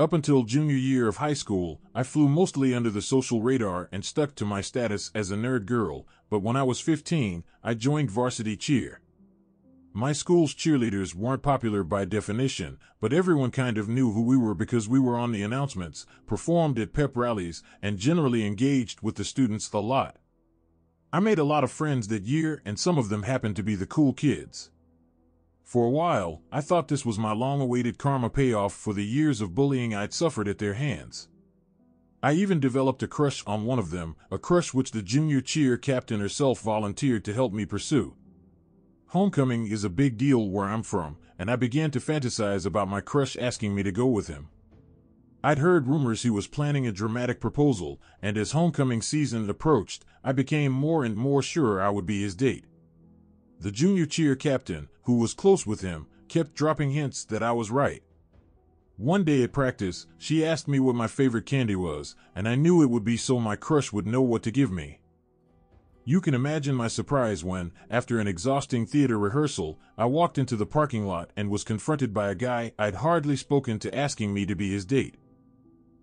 Up until junior year of high school, I flew mostly under the social radar and stuck to my status as a nerd girl, but when I was 15, I joined varsity cheer. My school's cheerleaders weren't popular by definition, but everyone kind of knew who we were because we were on the announcements, performed at pep rallies, and generally engaged with the students a lot. I made a lot of friends that year, and some of them happened to be the cool kids. For a while, I thought this was my long awaited karma payoff for the years of bullying I'd suffered at their hands. I even developed a crush on one of them, a crush which the junior cheer captain herself volunteered to help me pursue. Homecoming is a big deal where I'm from, and I began to fantasize about my crush asking me to go with him. I'd heard rumors he was planning a dramatic proposal, and as homecoming season approached, I became more and more sure I would be his date. The junior cheer captain, who was close with him, kept dropping hints that I was right. One day at practice, she asked me what my favorite candy was, and I knew it would be so my crush would know what to give me. You can imagine my surprise when, after an exhausting theater rehearsal, I walked into the parking lot and was confronted by a guy I'd hardly spoken to asking me to be his date.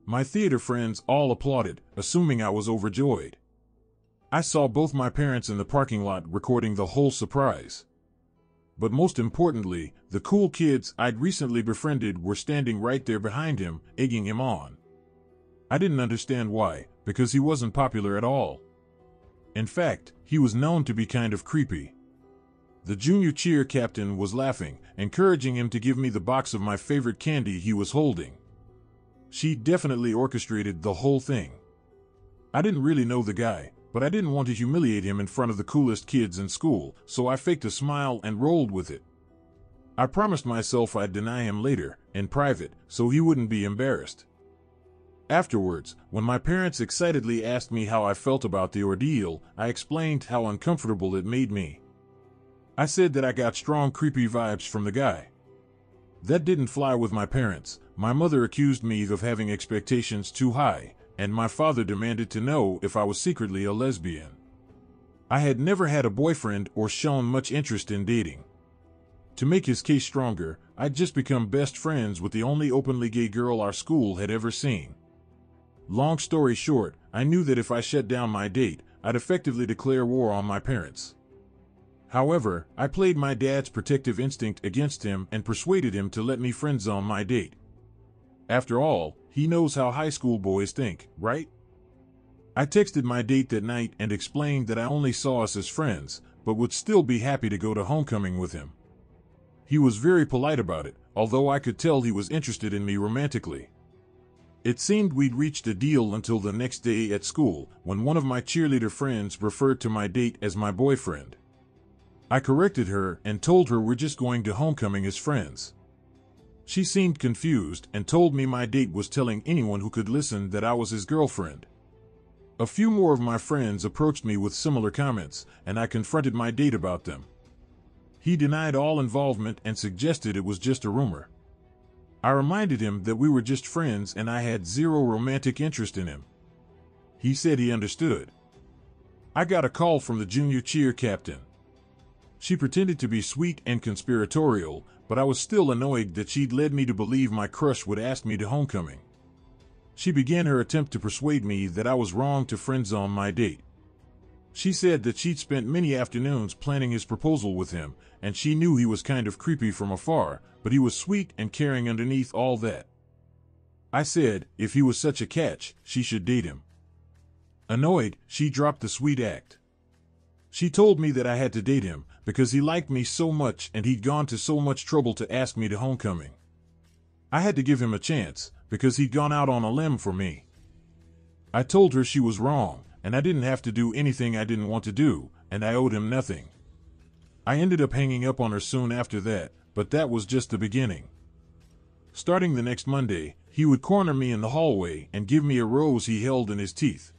My theater friends all applauded, assuming I was overjoyed. I saw both my parents in the parking lot recording the whole surprise. But most importantly, the cool kids I'd recently befriended were standing right there behind him, egging him on. I didn't understand why, because he wasn't popular at all. In fact, he was known to be kind of creepy. The junior cheer captain was laughing, encouraging him to give me the box of my favorite candy he was holding. She definitely orchestrated the whole thing. I didn't really know the guy, but I didn't want to humiliate him in front of the coolest kids in school, so I faked a smile and rolled with it. I promised myself I'd deny him later, in private, so he wouldn't be embarrassed. Afterwards, when my parents excitedly asked me how I felt about the ordeal, I explained how uncomfortable it made me. I said that I got strong creepy vibes from the guy. That didn't fly with my parents. My mother accused me of having expectations too high, and my father demanded to know if I was secretly a lesbian. I had never had a boyfriend or shown much interest in dating. To make his case stronger, I'd just become best friends with the only openly gay girl our school had ever seen. Long story short, I knew that if I shut down my date, I'd effectively declare war on my parents. However, I played my dad's protective instinct against him and persuaded him to let me friendzone my date. After all, he knows how high school boys think, right? I texted my date that night and explained that I only saw us as friends, but would still be happy to go to homecoming with him. He was very polite about it, although I could tell he was interested in me romantically. It seemed we'd reached a deal until the next day at school, when one of my cheerleader friends referred to my date as my boyfriend. I corrected her and told her we're just going to homecoming as friends. She seemed confused and told me my date was telling anyone who could listen that I was his girlfriend. A few more of my friends approached me with similar comments, and I confronted my date about them. He denied all involvement and suggested it was just a rumor. I reminded him that we were just friends and I had zero romantic interest in him. He said he understood. I got a call from the junior cheer captain. She pretended to be sweet and conspiratorial, but I was still annoyed that she'd led me to believe my crush would ask me to homecoming. She began her attempt to persuade me that I was wrong to friendzone my date. She said that she'd spent many afternoons planning his proposal with him, and she knew he was kind of creepy from afar, but he was sweet and caring underneath all that. I said, if he was such a catch, she should date him. Annoyed, she dropped the sweet act. She told me that I had to date him because he liked me so much and he'd gone to so much trouble to ask me to homecoming. I had to give him a chance because he'd gone out on a limb for me. I told her she was wrong and I didn't have to do anything I didn't want to do and I owed him nothing. I ended up hanging up on her soon after that but that was just the beginning. Starting the next Monday, he would corner me in the hallway and give me a rose he held in his teeth.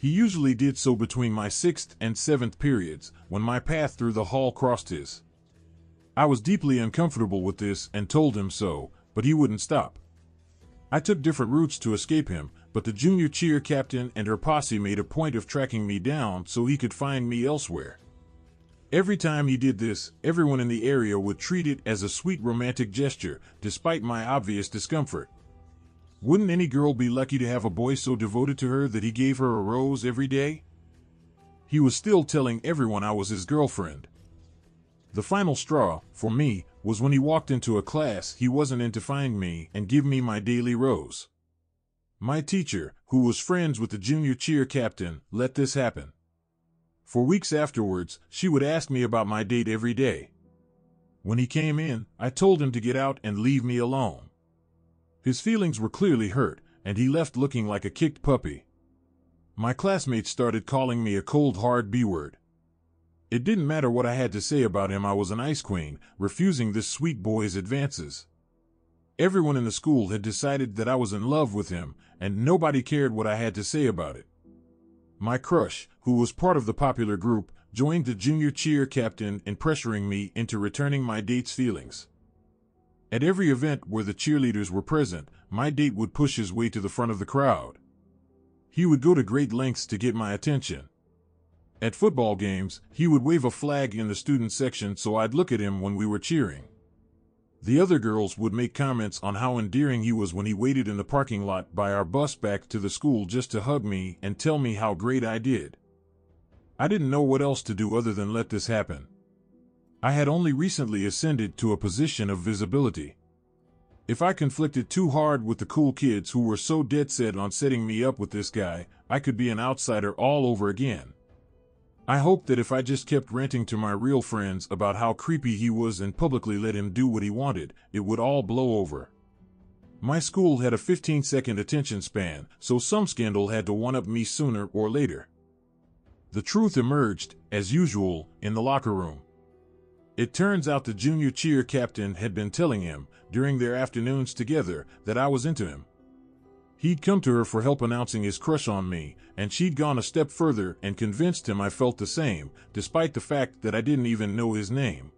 He usually did so between my sixth and seventh periods, when my path through the hall crossed his. I was deeply uncomfortable with this and told him so, but he wouldn't stop. I took different routes to escape him, but the junior cheer captain and her posse made a point of tracking me down so he could find me elsewhere. Every time he did this, everyone in the area would treat it as a sweet romantic gesture, despite my obvious discomfort. Wouldn't any girl be lucky to have a boy so devoted to her that he gave her a rose every day? He was still telling everyone I was his girlfriend. The final straw, for me, was when he walked into a class he wasn't in to find me and give me my daily rose. My teacher, who was friends with the junior cheer captain, let this happen. For weeks afterwards, she would ask me about my date every day. When he came in, I told him to get out and leave me alone. His feelings were clearly hurt, and he left looking like a kicked puppy. My classmates started calling me a cold hard B-word. It didn't matter what I had to say about him, I was an ice queen, refusing this sweet boy's advances. Everyone in the school had decided that I was in love with him, and nobody cared what I had to say about it. My crush, who was part of the popular group, joined the junior cheer captain in pressuring me into returning my date's feelings. At every event where the cheerleaders were present, my date would push his way to the front of the crowd. He would go to great lengths to get my attention. At football games, he would wave a flag in the student section so I'd look at him when we were cheering. The other girls would make comments on how endearing he was when he waited in the parking lot by our bus back to the school just to hug me and tell me how great I did. I didn't know what else to do other than let this happen. I had only recently ascended to a position of visibility. If I conflicted too hard with the cool kids who were so dead set on setting me up with this guy, I could be an outsider all over again. I hoped that if I just kept ranting to my real friends about how creepy he was and publicly let him do what he wanted, it would all blow over. My school had a 15 second attention span, so some scandal had to one up me sooner or later. The truth emerged, as usual, in the locker room. It turns out the junior cheer captain had been telling him, during their afternoons together, that I was into him. He'd come to her for help announcing his crush on me, and she'd gone a step further and convinced him I felt the same, despite the fact that I didn't even know his name.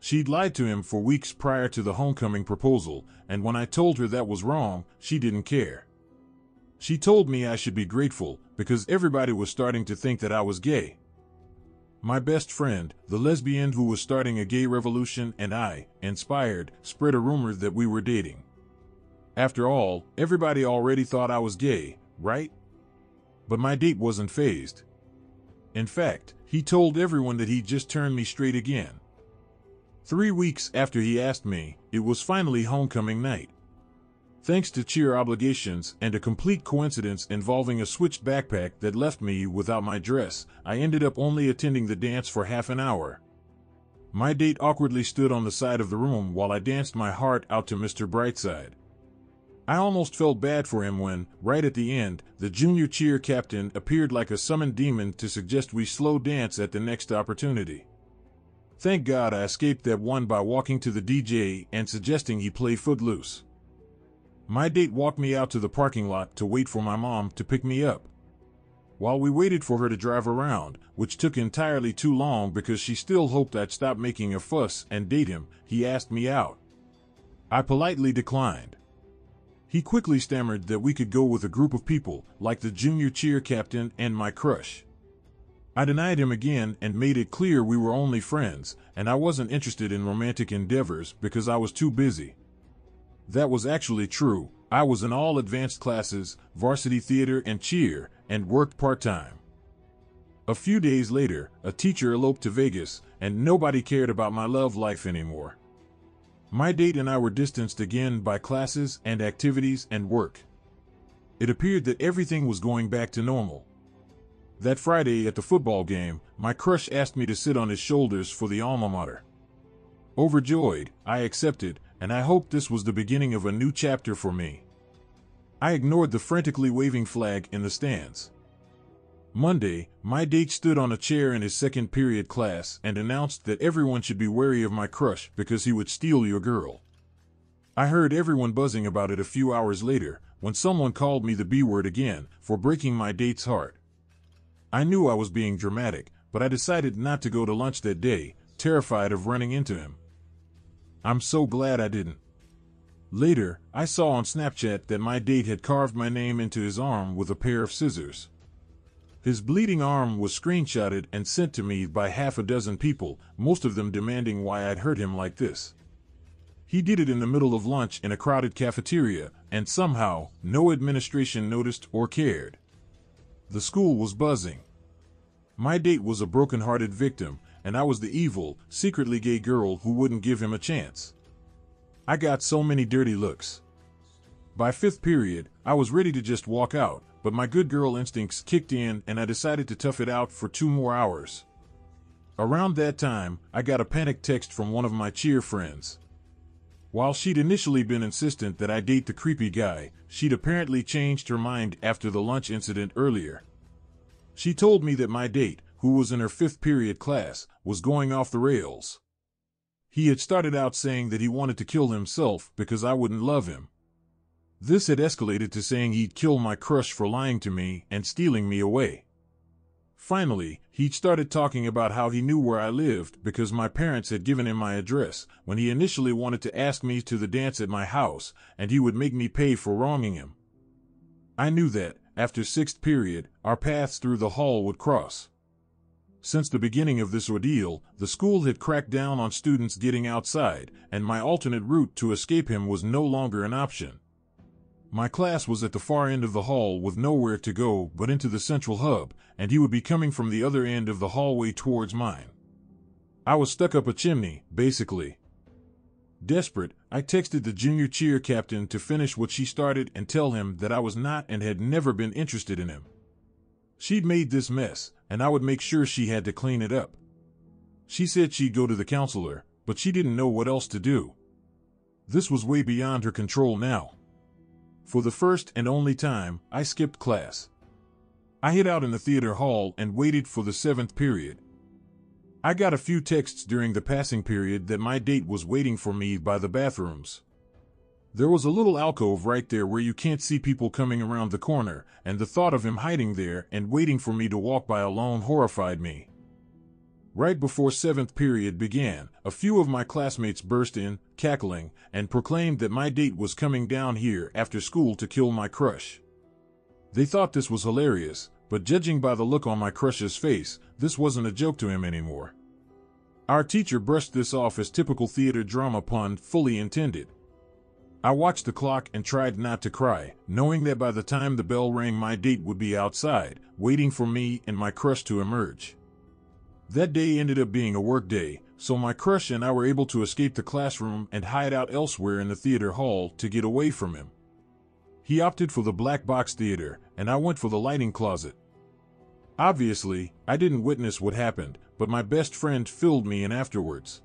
She'd lied to him for weeks prior to the homecoming proposal, and when I told her that was wrong, she didn't care. She told me I should be grateful, because everybody was starting to think that I was gay. My best friend, the lesbian who was starting a gay revolution, and I, inspired, spread a rumor that we were dating. After all, everybody already thought I was gay, right? But my date wasn't fazed. In fact, he told everyone that he'd just turned me straight again. Three weeks after he asked me, it was finally homecoming night. Thanks to cheer obligations and a complete coincidence involving a switched backpack that left me without my dress, I ended up only attending the dance for half an hour. My date awkwardly stood on the side of the room while I danced my heart out to Mr. Brightside. I almost felt bad for him when, right at the end, the junior cheer captain appeared like a summoned demon to suggest we slow dance at the next opportunity. Thank God I escaped that one by walking to the DJ and suggesting he play Footloose. My date walked me out to the parking lot to wait for my mom to pick me up. While we waited for her to drive around, which took entirely too long because she still hoped I'd stop making a fuss and date him, he asked me out. I politely declined. He quickly stammered that we could go with a group of people, like the junior cheer captain and my crush. I denied him again and made it clear we were only friends, and I wasn't interested in romantic endeavors because I was too busy. That was actually true. I was in all advanced classes, varsity theater and cheer, and worked part-time. A few days later, a teacher eloped to Vegas, and nobody cared about my love life anymore. My date and I were distanced again by classes and activities and work. It appeared that everything was going back to normal. That Friday at the football game, my crush asked me to sit on his shoulders for the alma mater. Overjoyed, I accepted, and I hoped this was the beginning of a new chapter for me. I ignored the frantically waving flag in the stands. Monday, my date stood on a chair in his second period class and announced that everyone should be wary of my crush because he would steal your girl. I heard everyone buzzing about it a few hours later when someone called me the B word again for breaking my date's heart. I knew I was being dramatic, but I decided not to go to lunch that day, terrified of running into him. I'm so glad I didn't. Later, I saw on Snapchat that my date had carved my name into his arm with a pair of scissors. His bleeding arm was screenshotted and sent to me by half a dozen people, most of them demanding why I'd hurt him like this. He did it in the middle of lunch in a crowded cafeteria, and somehow, no administration noticed or cared. The school was buzzing. My date was a broken-hearted victim, and I was the evil, secretly gay girl who wouldn't give him a chance. I got so many dirty looks. By fifth period, I was ready to just walk out, but my good girl instincts kicked in and I decided to tough it out for two more hours. Around that time, I got a panic text from one of my cheer friends. While she'd initially been insistent that I date the creepy guy, she'd apparently changed her mind after the lunch incident earlier. She told me that my date, who was in her fifth period class, was going off the rails. He had started out saying that he wanted to kill himself because I wouldn't love him. This had escalated to saying he'd kill my crush for lying to me and stealing me away. Finally, he'd started talking about how he knew where I lived because my parents had given him my address when he initially wanted to ask me to the dance at my house and he would make me pay for wronging him. I knew that, after sixth period, our paths through the hall would cross. Since the beginning of this ordeal, the school had cracked down on students getting outside, and my alternate route to escape him was no longer an option. My class was at the far end of the hall with nowhere to go but into the central hub, and he would be coming from the other end of the hallway towards mine. I was stuck up a chimney, basically. Desperate, I texted the junior cheer captain to finish what she started and tell him that I was not and had never been interested in him. She'd made this mess, and I would make sure she had to clean it up. She said she'd go to the counselor, but she didn't know what else to do. This was way beyond her control now. For the first and only time, I skipped class. I hid out in the theater hall and waited for the seventh period. I got a few texts during the passing period that my date was waiting for me by the bathrooms. There was a little alcove right there where you can't see people coming around the corner, and the thought of him hiding there and waiting for me to walk by alone horrified me. Right before seventh period began, a few of my classmates burst in, cackling, and proclaimed that my date was coming down here after school to kill my crush. They thought this was hilarious, but judging by the look on my crush's face, this wasn't a joke to him anymore. Our teacher brushed this off as typical theater drama pun fully intended. I watched the clock and tried not to cry, knowing that by the time the bell rang my date would be outside, waiting for me and my crush to emerge. That day ended up being a work day, so my crush and I were able to escape the classroom and hide out elsewhere in the theater hall to get away from him. He opted for the black box theater, and I went for the lighting closet. Obviously, I didn't witness what happened, but my best friend filled me in afterwards.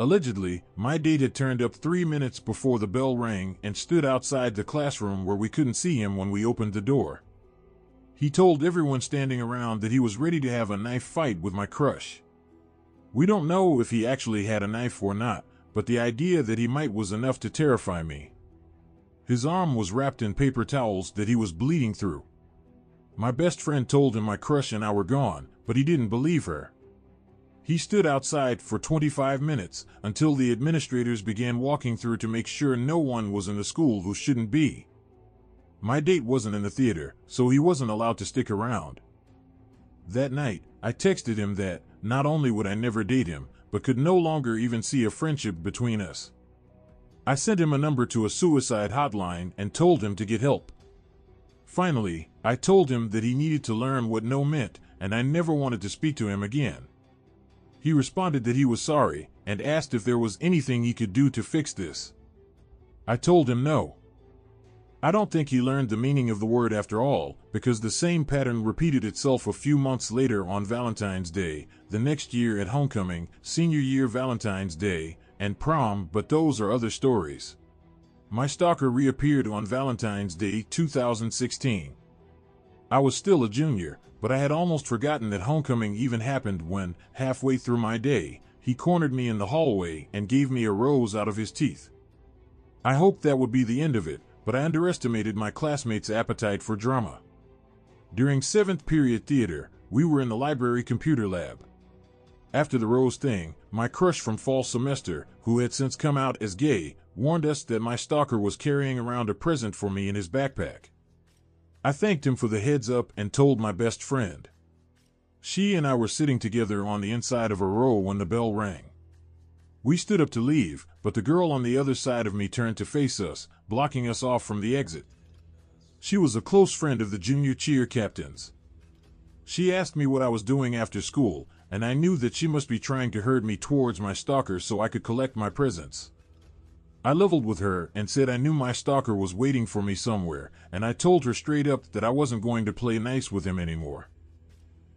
Allegedly, my date had turned up three minutes before the bell rang and stood outside the classroom where we couldn't see him when we opened the door. He told everyone standing around that he was ready to have a knife fight with my crush. We don't know if he actually had a knife or not, but the idea that he might was enough to terrify me. His arm was wrapped in paper towels that he was bleeding through. My best friend told him my crush and I were gone, but he didn't believe her. He stood outside for 25 minutes until the administrators began walking through to make sure no one was in the school who shouldn't be. My date wasn't in the theater, so he wasn't allowed to stick around. That night, I texted him that not only would I never date him, but could no longer even see a friendship between us. I sent him a number to a suicide hotline and told him to get help. Finally, I told him that he needed to learn what no meant, and I never wanted to speak to him again. He responded that he was sorry and asked if there was anything he could do to fix this. I told him no. I don't think he learned the meaning of the word after all, because the same pattern repeated itself a few months later on Valentine's Day, the next year at homecoming, senior year Valentine's Day, and prom, but those are other stories. My stalker reappeared on Valentine's Day 2016. I was still a junior, but I had almost forgotten that homecoming even happened when, halfway through my day, he cornered me in the hallway and gave me a rose out of his teeth. I hoped that would be the end of it, but I underestimated my classmates' appetite for drama. During 7th period theater, we were in the library computer lab. After the rose thing, my crush from fall semester, who had since come out as gay, warned us that my stalker was carrying around a present for me in his backpack. I thanked him for the heads up and told my best friend. She and I were sitting together on the inside of a row when the bell rang. We stood up to leave, but the girl on the other side of me turned to face us, blocking us off from the exit. She was a close friend of the junior cheer captain's. She asked me what I was doing after school, and I knew that she must be trying to herd me towards my stalker so I could collect my presents. I leveled with her and said I knew my stalker was waiting for me somewhere, and I told her straight up that I wasn't going to play nice with him anymore.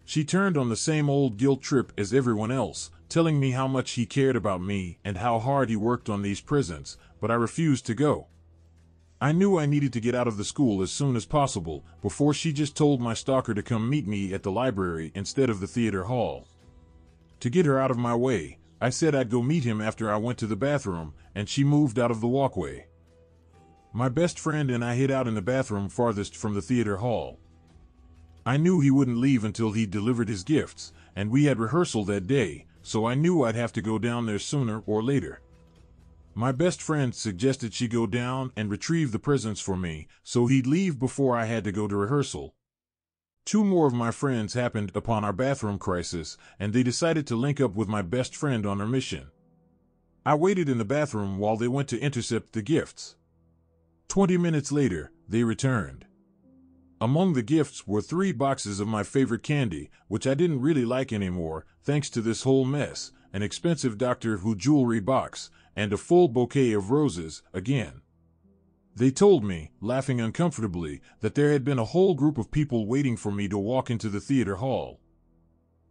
She turned on the same old guilt trip as everyone else, telling me how much he cared about me and how hard he worked on these presents, but I refused to go. I knew I needed to get out of the school as soon as possible before she just told my stalker to come meet me at the library instead of the theater hall. To get her out of my way, I said I'd go meet him after I went to the bathroom, and she moved out of the walkway. My best friend and I hid out in the bathroom farthest from the theater hall. I knew he wouldn't leave until he'd delivered his gifts, and we had rehearsal that day, so I knew I'd have to go down there sooner or later. My best friend suggested she go down and retrieve the presents for me, so he'd leave before I had to go to rehearsal. Two more of my friends happened upon our bathroom crisis, and they decided to link up with my best friend on their mission. I waited in the bathroom while they went to intercept the gifts. Twenty minutes later, they returned. Among the gifts were three boxes of my favorite candy, which I didn't really like anymore, thanks to this whole mess, an expensive Doctor Who jewelry box, and a full bouquet of roses, again. They told me, laughing uncomfortably, that there had been a whole group of people waiting for me to walk into the theater hall.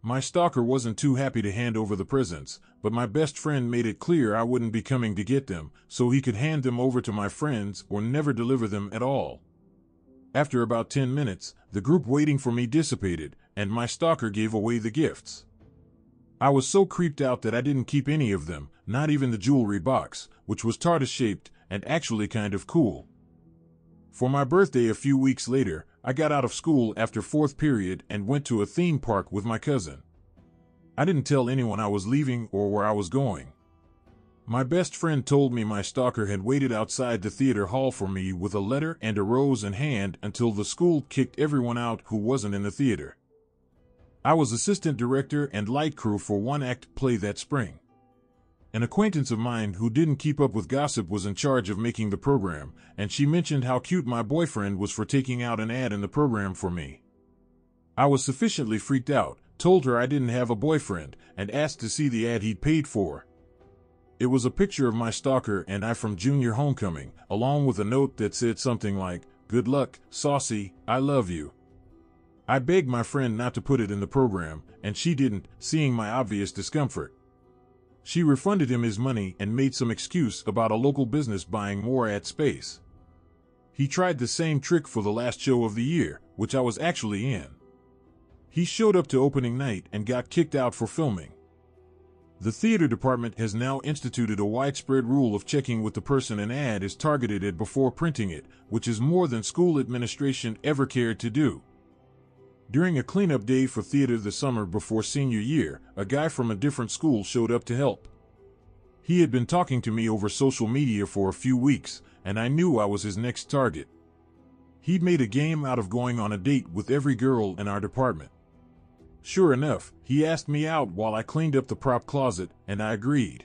My stalker wasn't too happy to hand over the presents, but my best friend made it clear I wouldn't be coming to get them, so he could hand them over to my friends or never deliver them at all. After about ten minutes, the group waiting for me dissipated, and my stalker gave away the gifts. I was so creeped out that I didn't keep any of them, not even the jewelry box, which was TARDIS shaped and actually kind of cool. For my birthday a few weeks later, I got out of school after fourth period and went to a theme park with my cousin. I didn't tell anyone I was leaving or where I was going. My best friend told me my stalker had waited outside the theater hall for me with a letter and a rose in hand until the school kicked everyone out who wasn't in the theater. I was assistant director and light crew for one act play that spring. An acquaintance of mine who didn't keep up with gossip was in charge of making the program, and she mentioned how cute my boyfriend was for taking out an ad in the program for me. I was sufficiently freaked out, told her I didn't have a boyfriend, and asked to see the ad he'd paid for. It was a picture of my stalker and I from junior homecoming, along with a note that said something like, Good luck, Saucy, I love you. I begged my friend not to put it in the program, and she didn't, seeing my obvious discomfort. She refunded him his money and made some excuse about a local business buying more ad space. He tried the same trick for the last show of the year, which I was actually in. He showed up to opening night and got kicked out for filming. The theater department has now instituted a widespread rule of checking with the person an ad is targeted at before printing it, which is more than school administration ever cared to do. During a cleanup day for theater the summer before senior year, a guy from a different school showed up to help. He had been talking to me over social media for a few weeks, and I knew I was his next target. He'd made a game out of going on a date with every girl in our department. Sure enough, he asked me out while I cleaned up the prop closet, and I agreed.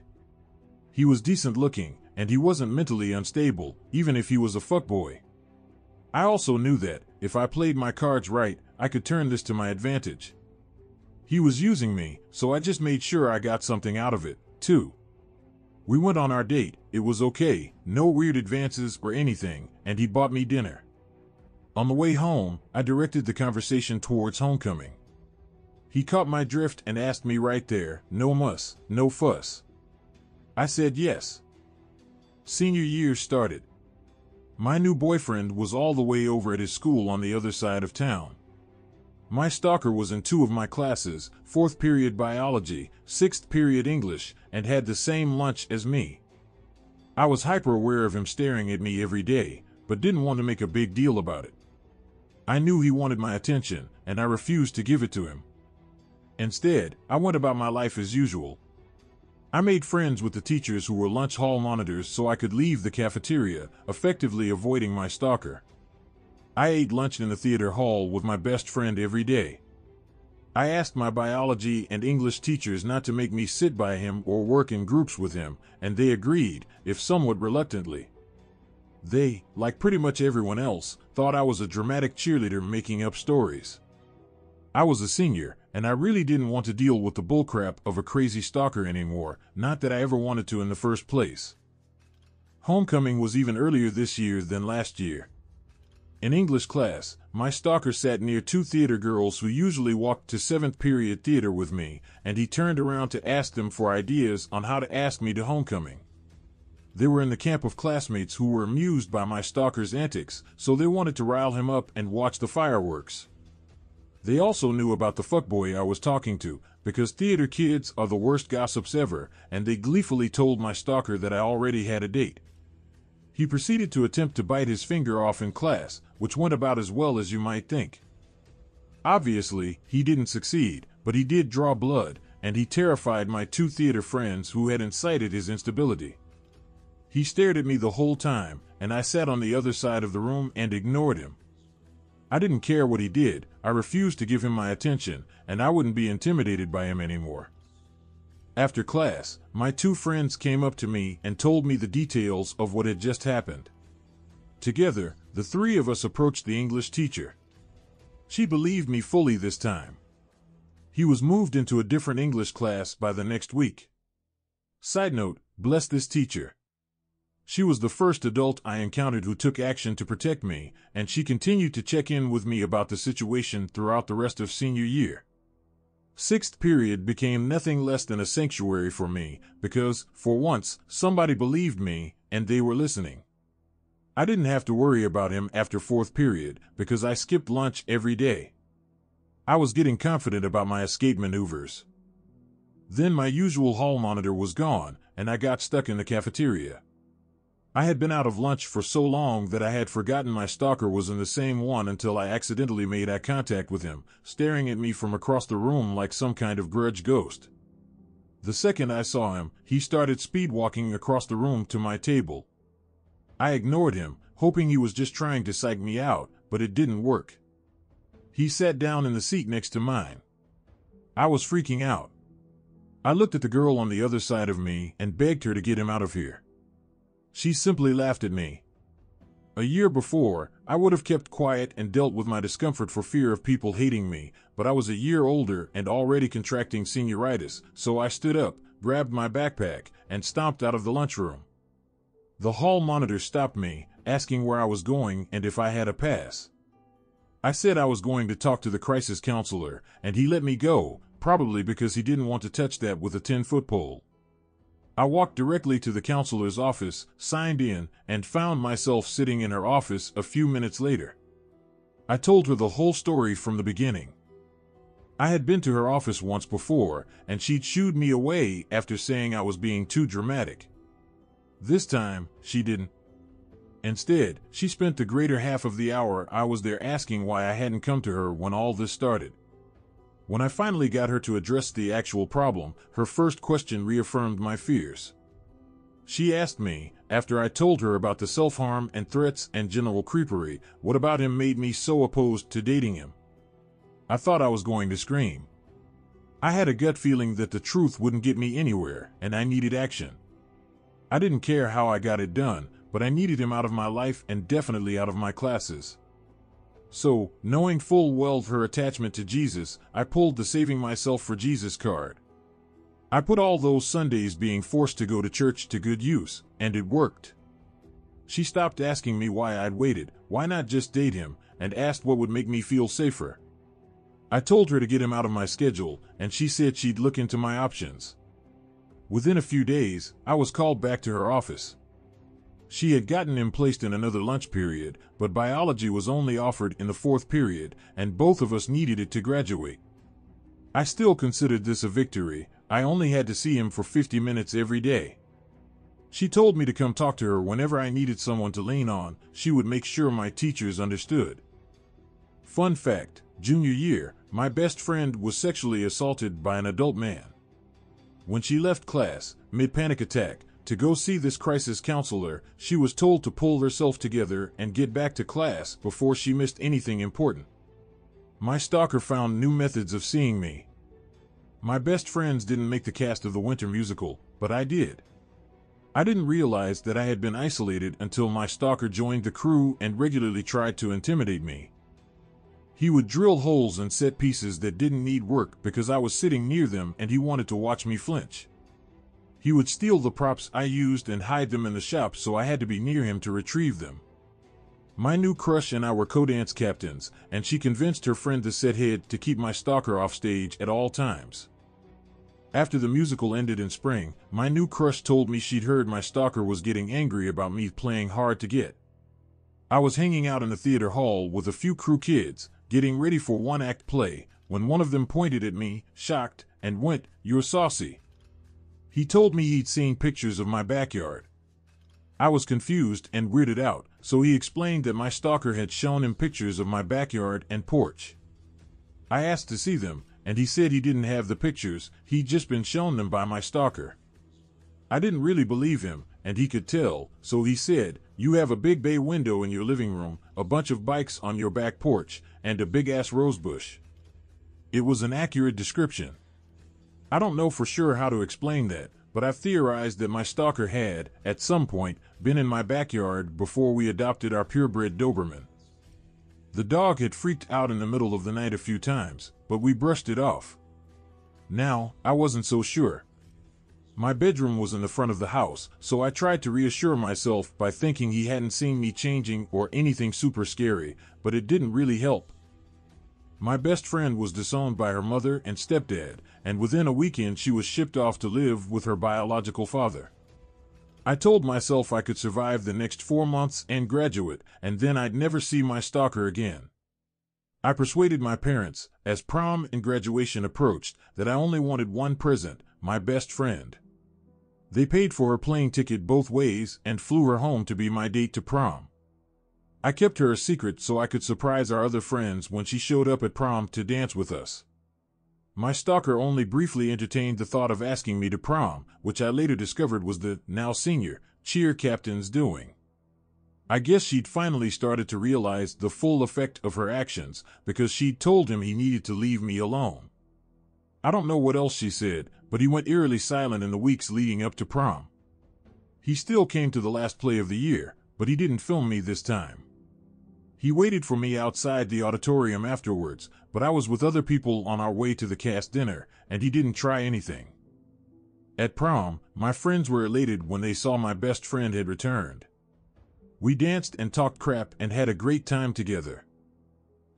He was decent looking, and he wasn't mentally unstable, even if he was a fuckboy. I also knew that, if I played my cards right, I could turn this to my advantage. He was using me, so I just made sure I got something out of it, too. We went on our date, it was okay, no weird advances or anything, and he bought me dinner. On the way home, I directed the conversation towards homecoming. He caught my drift and asked me right there, no muss, no fuss. I said yes. Senior year started. My new boyfriend was all the way over at his school on the other side of town. My stalker was in two of my classes, fourth period biology, sixth period English, and had the same lunch as me. I was hyper aware of him staring at me every day, but didn't want to make a big deal about it. I knew he wanted my attention, and I refused to give it to him. Instead, I went about my life as usual. I made friends with the teachers who were lunch hall monitors so I could leave the cafeteria, effectively avoiding my stalker. I ate lunch in the theater hall with my best friend every day. I asked my biology and English teachers not to make me sit by him or work in groups with him, and they agreed, if somewhat reluctantly. They, like pretty much everyone else, thought I was a dramatic cheerleader making up stories. I was a senior, and I really didn't want to deal with the bullcrap of a crazy stalker anymore, not that I ever wanted to in the first place. Homecoming was even earlier this year than last year. In English class, my stalker sat near two theater girls who usually walked to seventh period theater with me, and he turned around to ask them for ideas on how to ask me to homecoming. They were in the camp of classmates who were amused by my stalker's antics, so they wanted to rile him up and watch the fireworks. They also knew about the fuckboy I was talking to, because theater kids are the worst gossips ever, and they gleefully told my stalker that I already had a date. He proceeded to attempt to bite his finger off in class, which went about as well as you might think. Obviously, he didn't succeed, but he did draw blood, and he terrified my two theater friends who had incited his instability. He stared at me the whole time, and I sat on the other side of the room and ignored him. I didn't care what he did, I refused to give him my attention, and I wouldn't be intimidated by him anymore. After class, my two friends came up to me and told me the details of what had just happened. Together, the three of us approached the English teacher. She believed me fully this time. He was moved into a different English class by the next week. Side note, bless this teacher. She was the first adult I encountered who took action to protect me, and she continued to check in with me about the situation throughout the rest of senior year. Sixth period became nothing less than a sanctuary for me, because, for once, somebody believed me, and they were listening. I didn't have to worry about him after fourth period, because I skipped lunch every day. I was getting confident about my escape maneuvers. Then my usual hall monitor was gone, and I got stuck in the cafeteria. I had been out of lunch for so long that I had forgotten my stalker was in the same one until I accidentally made eye contact with him, staring at me from across the room like some kind of grudge ghost. The second I saw him, he started speed walking across the room to my table. I ignored him, hoping he was just trying to psych me out, but it didn't work. He sat down in the seat next to mine. I was freaking out. I looked at the girl on the other side of me and begged her to get him out of here. She simply laughed at me. A year before, I would have kept quiet and dealt with my discomfort for fear of people hating me, but I was a year older and already contracting senioritis, so I stood up, grabbed my backpack, and stomped out of the lunchroom. The hall monitor stopped me, asking where I was going and if I had a pass. I said I was going to talk to the crisis counselor, and he let me go, probably because he didn't want to touch that with a 10 foot pole. I walked directly to the counselor's office, signed in, and found myself sitting in her office a few minutes later. I told her the whole story from the beginning. I had been to her office once before, and she'd shooed me away after saying I was being too dramatic. This time, she didn't. Instead, she spent the greater half of the hour I was there asking why I hadn't come to her when all this started. When I finally got her to address the actual problem, her first question reaffirmed my fears. She asked me, after I told her about the self harm and threats and general creepery, what about him made me so opposed to dating him. I thought I was going to scream. I had a gut feeling that the truth wouldn't get me anywhere, and I needed action. I didn't care how I got it done, but I needed him out of my life and definitely out of my classes. So, knowing full well her attachment to Jesus, I pulled the Saving Myself for Jesus card. I put all those Sundays being forced to go to church to good use, and it worked. She stopped asking me why I'd waited, why not just date him, and asked what would make me feel safer. I told her to get him out of my schedule, and she said she'd look into my options. Within a few days, I was called back to her office. She had gotten him placed in another lunch period, but biology was only offered in the fourth period, and both of us needed it to graduate. I still considered this a victory, I only had to see him for 50 minutes every day. She told me to come talk to her whenever I needed someone to lean on, she would make sure my teachers understood. Fun fact junior year, my best friend was sexually assaulted by an adult man. When she left class, mid panic attack, to go see this crisis counselor, she was told to pull herself together and get back to class before she missed anything important. My stalker found new methods of seeing me. My best friends didn't make the cast of the winter musical, but I did. I didn't realize that I had been isolated until my stalker joined the crew and regularly tried to intimidate me. He would drill holes in set pieces that didn't need work because I was sitting near them and he wanted to watch me flinch. He would steal the props I used and hide them in the shop so I had to be near him to retrieve them. My new crush and I were co-dance captains, and she convinced her friend the set head to keep my stalker off stage at all times. After the musical ended in spring, my new crush told me she'd heard my stalker was getting angry about me playing hard to get. I was hanging out in the theater hall with a few crew kids, getting ready for one act play, when one of them pointed at me, shocked, and went, You're saucy. He told me he'd seen pictures of my backyard. I was confused and weirded out, so he explained that my stalker had shown him pictures of my backyard and porch. I asked to see them, and he said he didn't have the pictures, he'd just been shown them by my stalker. I didn't really believe him, and he could tell, so he said, You have a big bay window in your living room, a bunch of bikes on your back porch, and a big ass rosebush. It was an accurate description. I don't know for sure how to explain that, but I've theorized that my stalker had, at some point, been in my backyard before we adopted our purebred Doberman. The dog had freaked out in the middle of the night a few times, but we brushed it off. Now, I wasn't so sure. My bedroom was in the front of the house, so I tried to reassure myself by thinking he hadn't seen me changing or anything super scary, but it didn't really help. My best friend was disowned by her mother and stepdad, and within a weekend she was shipped off to live with her biological father. I told myself I could survive the next four months and graduate, and then I'd never see my stalker again. I persuaded my parents, as prom and graduation approached, that I only wanted one present, my best friend. They paid for her plane ticket both ways and flew her home to be my date to prom. I kept her a secret so I could surprise our other friends when she showed up at prom to dance with us. My stalker only briefly entertained the thought of asking me to prom, which I later discovered was the now senior cheer captain's doing. I guess she'd finally started to realize the full effect of her actions because she'd told him he needed to leave me alone. I don't know what else she said, but he went eerily silent in the weeks leading up to prom. He still came to the last play of the year, but he didn't film me this time. He waited for me outside the auditorium afterwards, but I was with other people on our way to the cast dinner, and he didn't try anything. At prom, my friends were elated when they saw my best friend had returned. We danced and talked crap and had a great time together.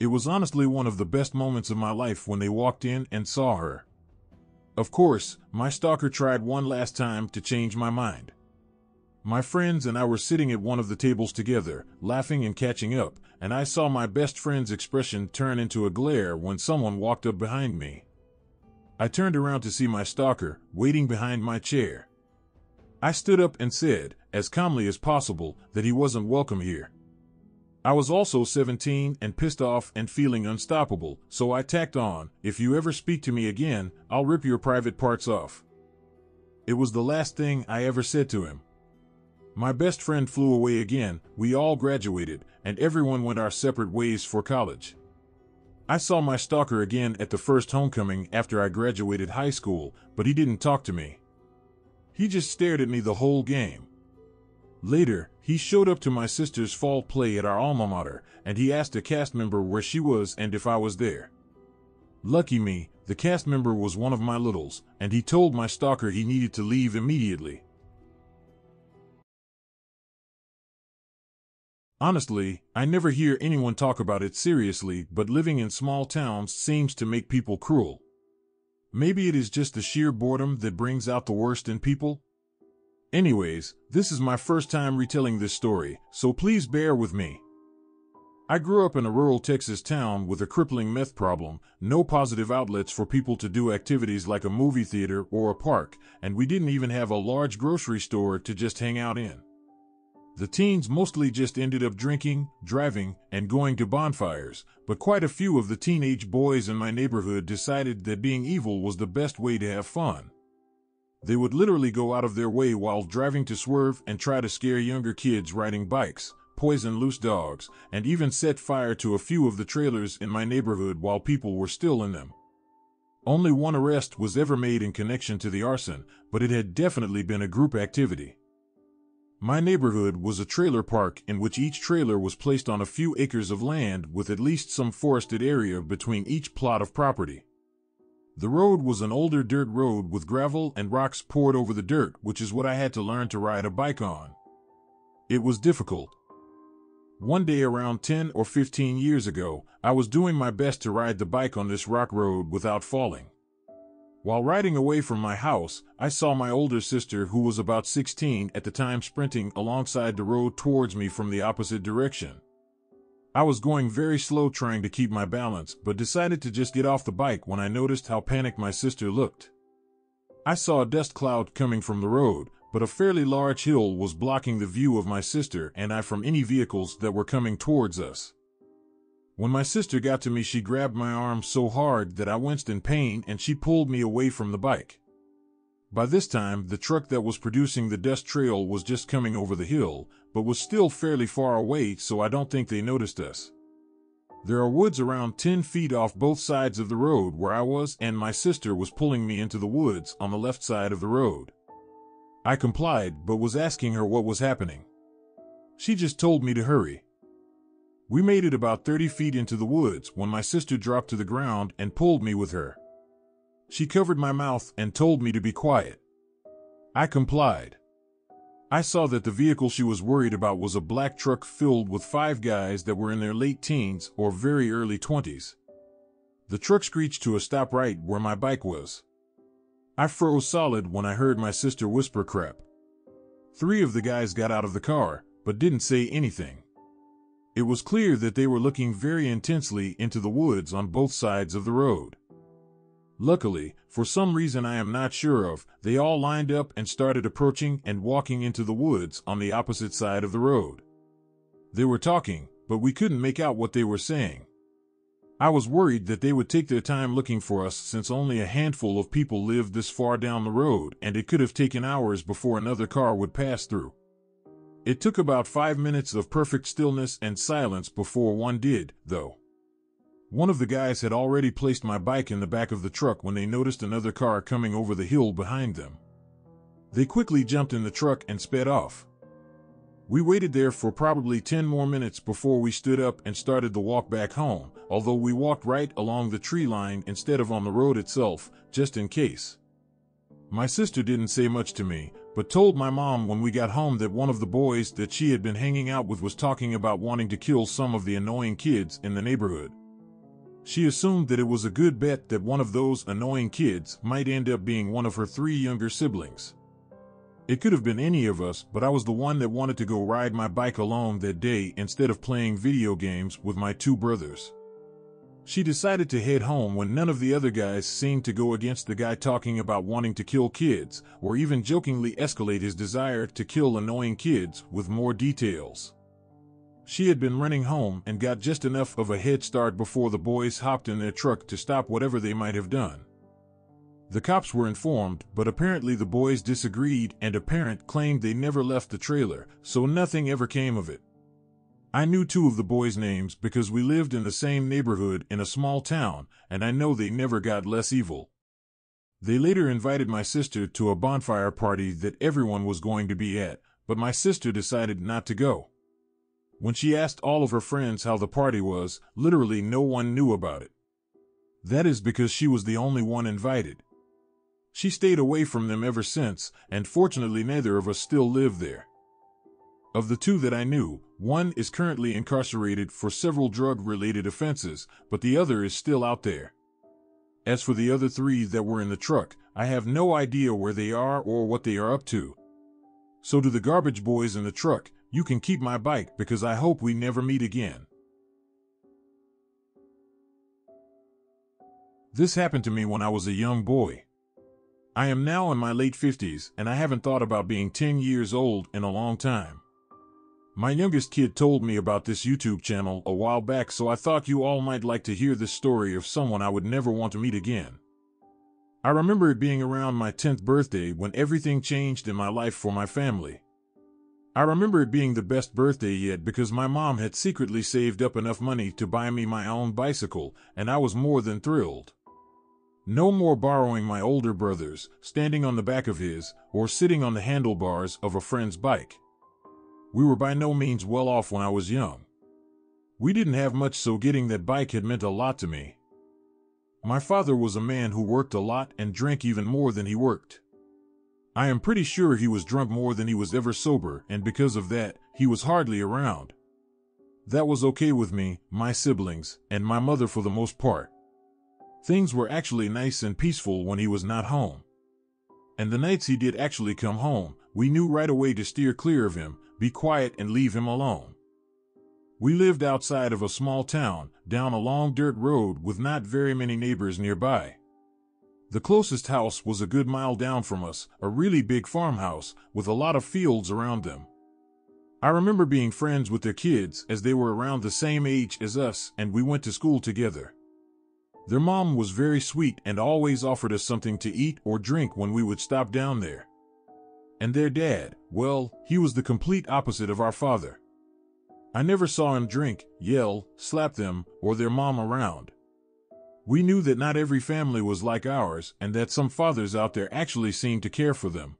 It was honestly one of the best moments of my life when they walked in and saw her. Of course, my stalker tried one last time to change my mind. My friends and I were sitting at one of the tables together, laughing and catching up, and I saw my best friend's expression turn into a glare when someone walked up behind me. I turned around to see my stalker, waiting behind my chair. I stood up and said, as calmly as possible, that he wasn't welcome here. I was also 17 and pissed off and feeling unstoppable, so I tacked on, if you ever speak to me again, I'll rip your private parts off. It was the last thing I ever said to him. My best friend flew away again, we all graduated, and everyone went our separate ways for college. I saw my stalker again at the first homecoming after I graduated high school, but he didn't talk to me. He just stared at me the whole game. Later, he showed up to my sister's fall play at our alma mater, and he asked a cast member where she was and if I was there. Lucky me, the cast member was one of my littles, and he told my stalker he needed to leave immediately. Honestly, I never hear anyone talk about it seriously, but living in small towns seems to make people cruel. Maybe it is just the sheer boredom that brings out the worst in people? Anyways, this is my first time retelling this story, so please bear with me. I grew up in a rural Texas town with a crippling meth problem, no positive outlets for people to do activities like a movie theater or a park, and we didn't even have a large grocery store to just hang out in. The teens mostly just ended up drinking, driving, and going to bonfires, but quite a few of the teenage boys in my neighborhood decided that being evil was the best way to have fun. They would literally go out of their way while driving to swerve and try to scare younger kids riding bikes, poison loose dogs, and even set fire to a few of the trailers in my neighborhood while people were still in them. Only one arrest was ever made in connection to the arson, but it had definitely been a group activity. My neighborhood was a trailer park in which each trailer was placed on a few acres of land with at least some forested area between each plot of property. The road was an older dirt road with gravel and rocks poured over the dirt, which is what I had to learn to ride a bike on. It was difficult. One day around 10 or 15 years ago, I was doing my best to ride the bike on this rock road without falling. While riding away from my house, I saw my older sister, who was about 16 at the time, sprinting alongside the road towards me from the opposite direction. I was going very slow trying to keep my balance, but decided to just get off the bike when I noticed how panicked my sister looked. I saw a dust cloud coming from the road, but a fairly large hill was blocking the view of my sister and I from any vehicles that were coming towards us. When my sister got to me, she grabbed my arm so hard that I winced in pain and she pulled me away from the bike. By this time, the truck that was producing the dust trail was just coming over the hill, but was still fairly far away, so I don't think they noticed us. There are woods around 10 feet off both sides of the road where I was, and my sister was pulling me into the woods on the left side of the road. I complied, but was asking her what was happening. She just told me to hurry. We made it about 30 feet into the woods when my sister dropped to the ground and pulled me with her. She covered my mouth and told me to be quiet. I complied. I saw that the vehicle she was worried about was a black truck filled with five guys that were in their late teens or very early 20s. The truck screeched to a stop right where my bike was. I froze solid when I heard my sister whisper crap. Three of the guys got out of the car, but didn't say anything. It was clear that they were looking very intensely into the woods on both sides of the road. Luckily, for some reason I am not sure of, they all lined up and started approaching and walking into the woods on the opposite side of the road. They were talking, but we couldn't make out what they were saying. I was worried that they would take their time looking for us since only a handful of people lived this far down the road and it could have taken hours before another car would pass through. It took about five minutes of perfect stillness and silence before one did, though. One of the guys had already placed my bike in the back of the truck when they noticed another car coming over the hill behind them. They quickly jumped in the truck and sped off. We waited there for probably 10 more minutes before we stood up and started the walk back home, although we walked right along the tree line instead of on the road itself, just in case. My sister didn't say much to me, but told my mom when we got home that one of the boys that she had been hanging out with was talking about wanting to kill some of the annoying kids in the neighborhood. She assumed that it was a good bet that one of those annoying kids might end up being one of her three younger siblings. It could have been any of us, but I was the one that wanted to go ride my bike alone that day instead of playing video games with my two brothers. She decided to head home when none of the other guys seemed to go against the guy talking about wanting to kill kids, or even jokingly escalate his desire to kill annoying kids with more details. She had been running home and got just enough of a head start before the boys hopped in their truck to stop whatever they might have done. The cops were informed, but apparently the boys disagreed and a parent claimed they never left the trailer, so nothing ever came of it. I knew two of the boys' names because we lived in the same neighborhood in a small town, and I know they never got less evil. They later invited my sister to a bonfire party that everyone was going to be at, but my sister decided not to go. When she asked all of her friends how the party was, literally no one knew about it. That is because she was the only one invited. She stayed away from them ever since, and fortunately neither of us still live there. Of the two that I knew, one is currently incarcerated for several drug-related offenses, but the other is still out there. As for the other three that were in the truck, I have no idea where they are or what they are up to. So to the garbage boys in the truck, you can keep my bike because I hope we never meet again. This happened to me when I was a young boy. I am now in my late 50s and I haven't thought about being 10 years old in a long time. My youngest kid told me about this YouTube channel a while back, so I thought you all might like to hear this story of someone I would never want to meet again. I remember it being around my 10th birthday when everything changed in my life for my family. I remember it being the best birthday yet because my mom had secretly saved up enough money to buy me my own bicycle, and I was more than thrilled. No more borrowing my older brother's, standing on the back of his, or sitting on the handlebars of a friend's bike. We were by no means well off when I was young. We didn't have much, so getting that bike had meant a lot to me. My father was a man who worked a lot and drank even more than he worked. I am pretty sure he was drunk more than he was ever sober, and because of that, he was hardly around. That was okay with me, my siblings, and my mother for the most part. Things were actually nice and peaceful when he was not home. And the nights he did actually come home, we knew right away to steer clear of him, be quiet, and leave him alone. We lived outside of a small town, down a long dirt road with not very many neighbors nearby. The closest house was a good mile down from us, a really big farmhouse with a lot of fields around them. I remember being friends with their kids as they were around the same age as us and we went to school together. Their mom was very sweet and always offered us something to eat or drink when we would stop down there. And their dad, well, he was the complete opposite of our father. I never saw him drink, yell, slap them, or their mom around. We knew that not every family was like ours and that some fathers out there actually seemed to care for them.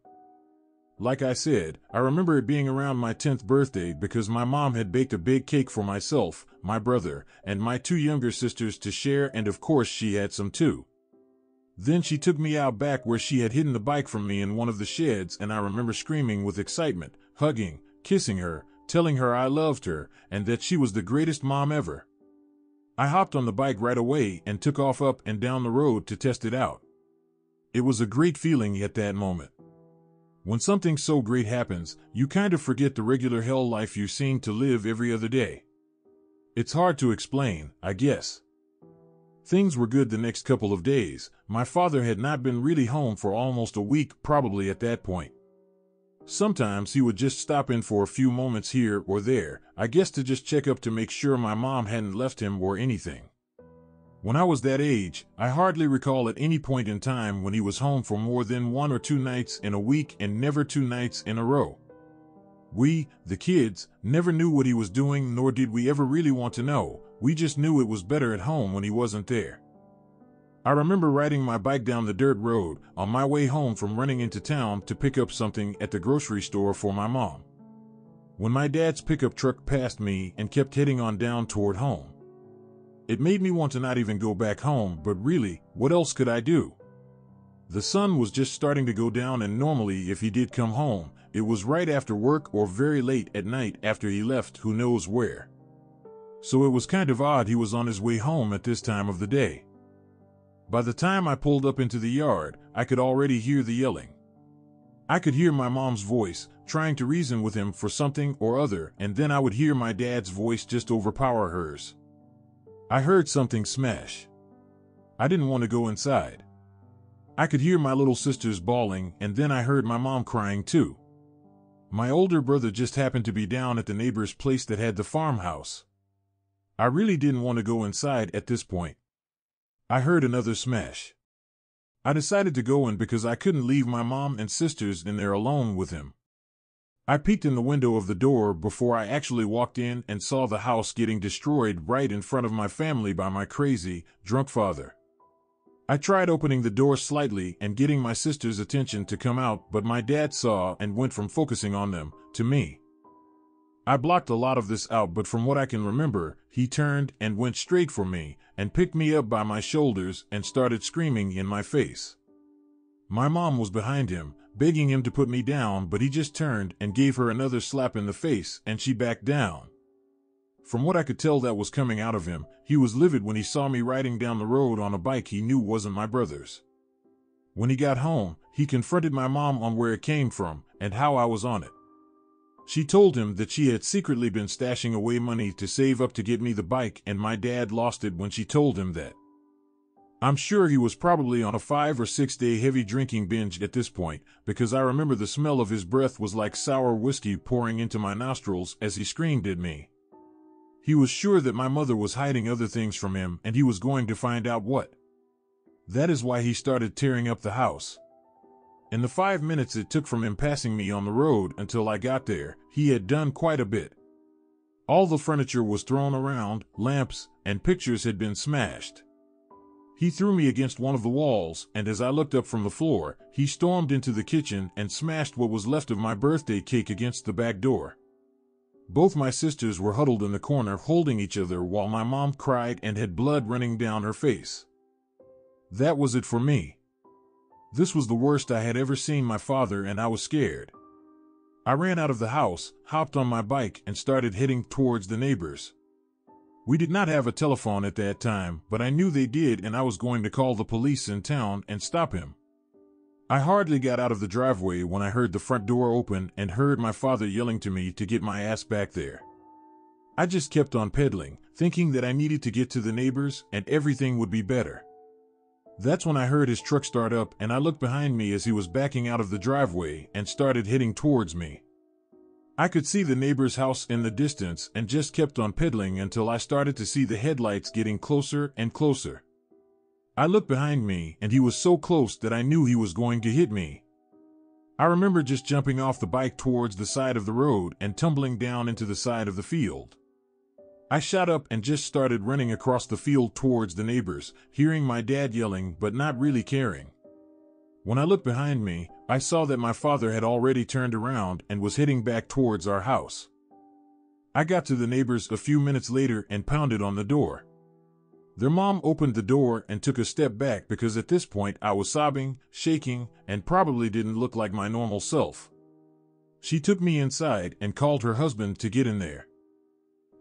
Like I said, I remember it being around my 10th birthday because my mom had baked a big cake for myself, my brother, and my two younger sisters to share, and of course she had some too. Then she took me out back where she had hidden the bike from me in one of the sheds, and I remember screaming with excitement, hugging, kissing her, telling her I loved her and that she was the greatest mom ever. I hopped on the bike right away and took off up and down the road to test it out. It was a great feeling at that moment. When something so great happens, you kind of forget the regular hell life you seem to live every other day. It's hard to explain, I guess. Things were good the next couple of days. My father had not been really home for almost a week, probably at that point. Sometimes he would just stop in for a few moments here or there, I guess to just check up to make sure my mom hadn't left him or anything. When I was that age, I hardly recall at any point in time when he was home for more than one or two nights in a week and never two nights in a row. We, the kids, never knew what he was doing nor did we ever really want to know, we just knew it was better at home when he wasn't there. I remember riding my bike down the dirt road on my way home from running into town to pick up something at the grocery store for my mom. When my dad's pickup truck passed me and kept heading on down toward home, it made me want to not even go back home, but really, what else could I do? The sun was just starting to go down, and normally, if he did come home, it was right after work or very late at night after he left who knows where. So it was kind of odd he was on his way home at this time of the day. By the time I pulled up into the yard, I could already hear the yelling. I could hear my mom's voice, trying to reason with him for something or other, and then I would hear my dad's voice just overpower hers. I heard something smash. I didn't want to go inside. I could hear my little sisters bawling, and then I heard my mom crying too. My older brother just happened to be down at the neighbor's place that had the farmhouse. I really didn't want to go inside at this point, I heard another smash. I decided to go in because I couldn't leave my mom and sisters in there alone with him. I peeked in the window of the door before I actually walked in and saw the house getting destroyed right in front of my family by my crazy, drunk father. I tried opening the door slightly and getting my sister's attention to come out, but my dad saw and went from focusing on them to me. I blocked a lot of this out, but from what I can remember, he turned and went straight for me and picked me up by my shoulders and started screaming in my face. My mom was behind him, begging him to put me down, but he just turned and gave her another slap in the face and she backed down. From what I could tell that was coming out of him, he was livid when he saw me riding down the road on a bike he knew wasn't my brother's. When he got home, he confronted my mom on where it came from and how I was on it. She told him that she had secretly been stashing away money to save up to get me the bike and my dad lost it when she told him that. I'm sure he was probably on a five or six day heavy drinking binge at this point, because I remember the smell of his breath was like sour whiskey pouring into my nostrils as he screamed at me. He was sure that my mother was hiding other things from him and he was going to find out what. That is why he started tearing up the house. In the five minutes it took from him passing me on the road until I got there, he had done quite a bit. All the furniture was thrown around, lamps and pictures had been smashed. He threw me against one of the walls, and as I looked up from the floor, he stormed into the kitchen and smashed what was left of my birthday cake against the back door. Both my sisters were huddled in the corner holding each other while my mom cried and had blood running down her face. That was it for me. This was the worst I had ever seen my father, and I was scared. I ran out of the house, hopped on my bike, and started heading towards the neighbors. We did not have a telephone at that time, but I knew they did, and I was going to call the police in town and stop him. I hardly got out of the driveway when I heard the front door open and heard my father yelling to me to get my ass back there. I just kept on pedaling, thinking that I needed to get to the neighbors and everything would be better. That's when I heard his truck start up and I looked behind me as he was backing out of the driveway and started heading towards me. I could see the neighbor's house in the distance and just kept on pedaling until I started to see the headlights getting closer and closer. I looked behind me, and he was so close that I knew he was going to hit me. I remember just jumping off the bike towards the side of the road and tumbling down into the side of the field. I shot up and just started running across the field towards the neighbors, hearing my dad yelling but not really caring. When I looked behind me, I saw that my father had already turned around and was heading back towards our house. I got to the neighbors a few minutes later and pounded on the door. Their mom opened the door and took a step back because at this point I was sobbing, shaking, and probably didn't look like my normal self. She took me inside and called her husband to get in there.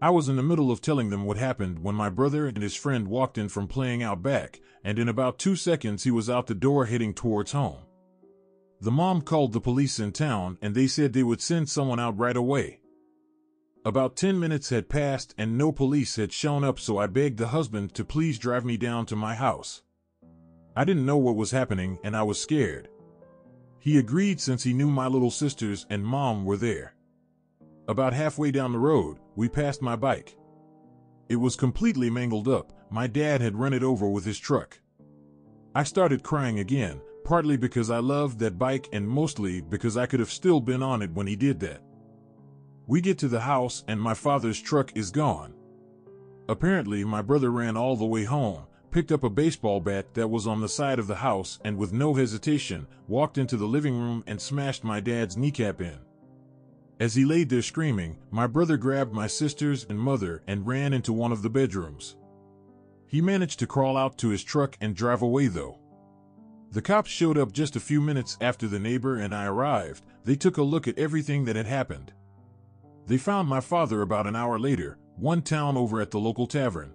I was in the middle of telling them what happened when my brother and his friend walked in from playing out back, and in about two seconds he was out the door heading towards home. The mom called the police in town and they said they would send someone out right away. About 10 minutes had passed and no police had shown up, so I begged the husband to please drive me down to my house. I didn't know what was happening and I was scared. He agreed since he knew my little sisters and mom were there. About halfway down the road, we passed my bike. It was completely mangled up. My dad had run it over with his truck. I started crying again, partly because I loved that bike and mostly because I could have still been on it when he did that. We get to the house and my father's truck is gone. Apparently, my brother ran all the way home, picked up a baseball bat that was on the side of the house, and with no hesitation, walked into the living room and smashed my dad's kneecap in. As he laid there screaming, my brother grabbed my sisters and mother and ran into one of the bedrooms. He managed to crawl out to his truck and drive away though. The cops showed up just a few minutes after the neighbor and I arrived. They took a look at everything that had happened. They found my father about an hour later, one town over at the local tavern.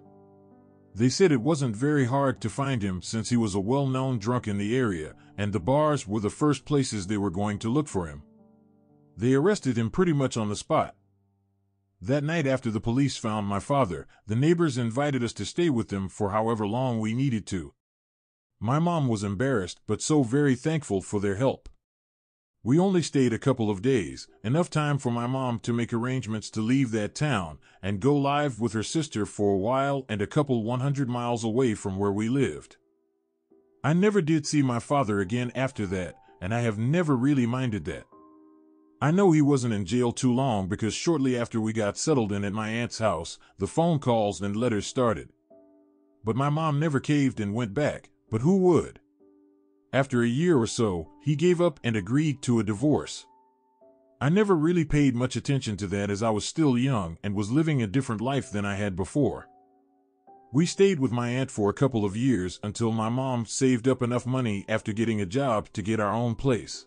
They said it wasn't very hard to find him since he was a well known drunk in the area, and the bars were the first places they were going to look for him. They arrested him pretty much on the spot. That night after the police found my father, the neighbors invited us to stay with them for however long we needed to. My mom was embarrassed, but so very thankful for their help. We only stayed a couple of days, enough time for my mom to make arrangements to leave that town and go live with her sister for a while and a couple 100 miles away from where we lived. I never did see my father again after that, and I have never really minded that. I know he wasn't in jail too long because shortly after we got settled in at my aunt's house, the phone calls and letters started. But my mom never caved and went back, but who would? After a year or so, he gave up and agreed to a divorce. I never really paid much attention to that as I was still young and was living a different life than I had before. We stayed with my aunt for a couple of years until my mom saved up enough money after getting a job to get our own place.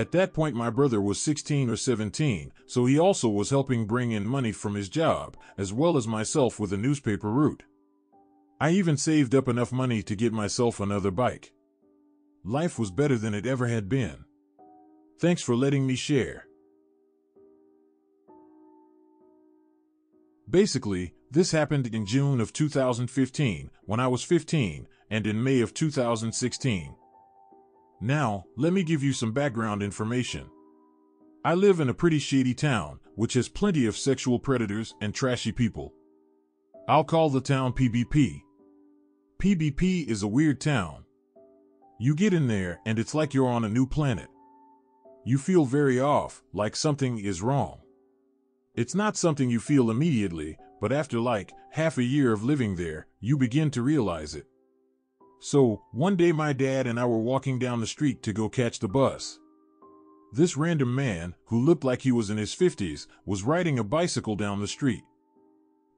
At that point, my brother was 16 or 17, so he also was helping bring in money from his job, as well as myself with a newspaper route. I even saved up enough money to get myself another bike. Life was better than it ever had been. Thanks for letting me share. Basically, this happened in June of 2015, when I was 15, and in May of 2016. Now, let me give you some background information. I live in a pretty shady town, which has plenty of sexual predators and trashy people. I'll call the town PBP. PBP is a weird town. You get in there, and it's like you're on a new planet. You feel very off, like something is wrong. It's not something you feel immediately, but after like half a year of living there, you begin to realize it. So, one day my dad and I were walking down the street to go catch the bus. This random man, who looked like he was in his 50s, was riding a bicycle down the street.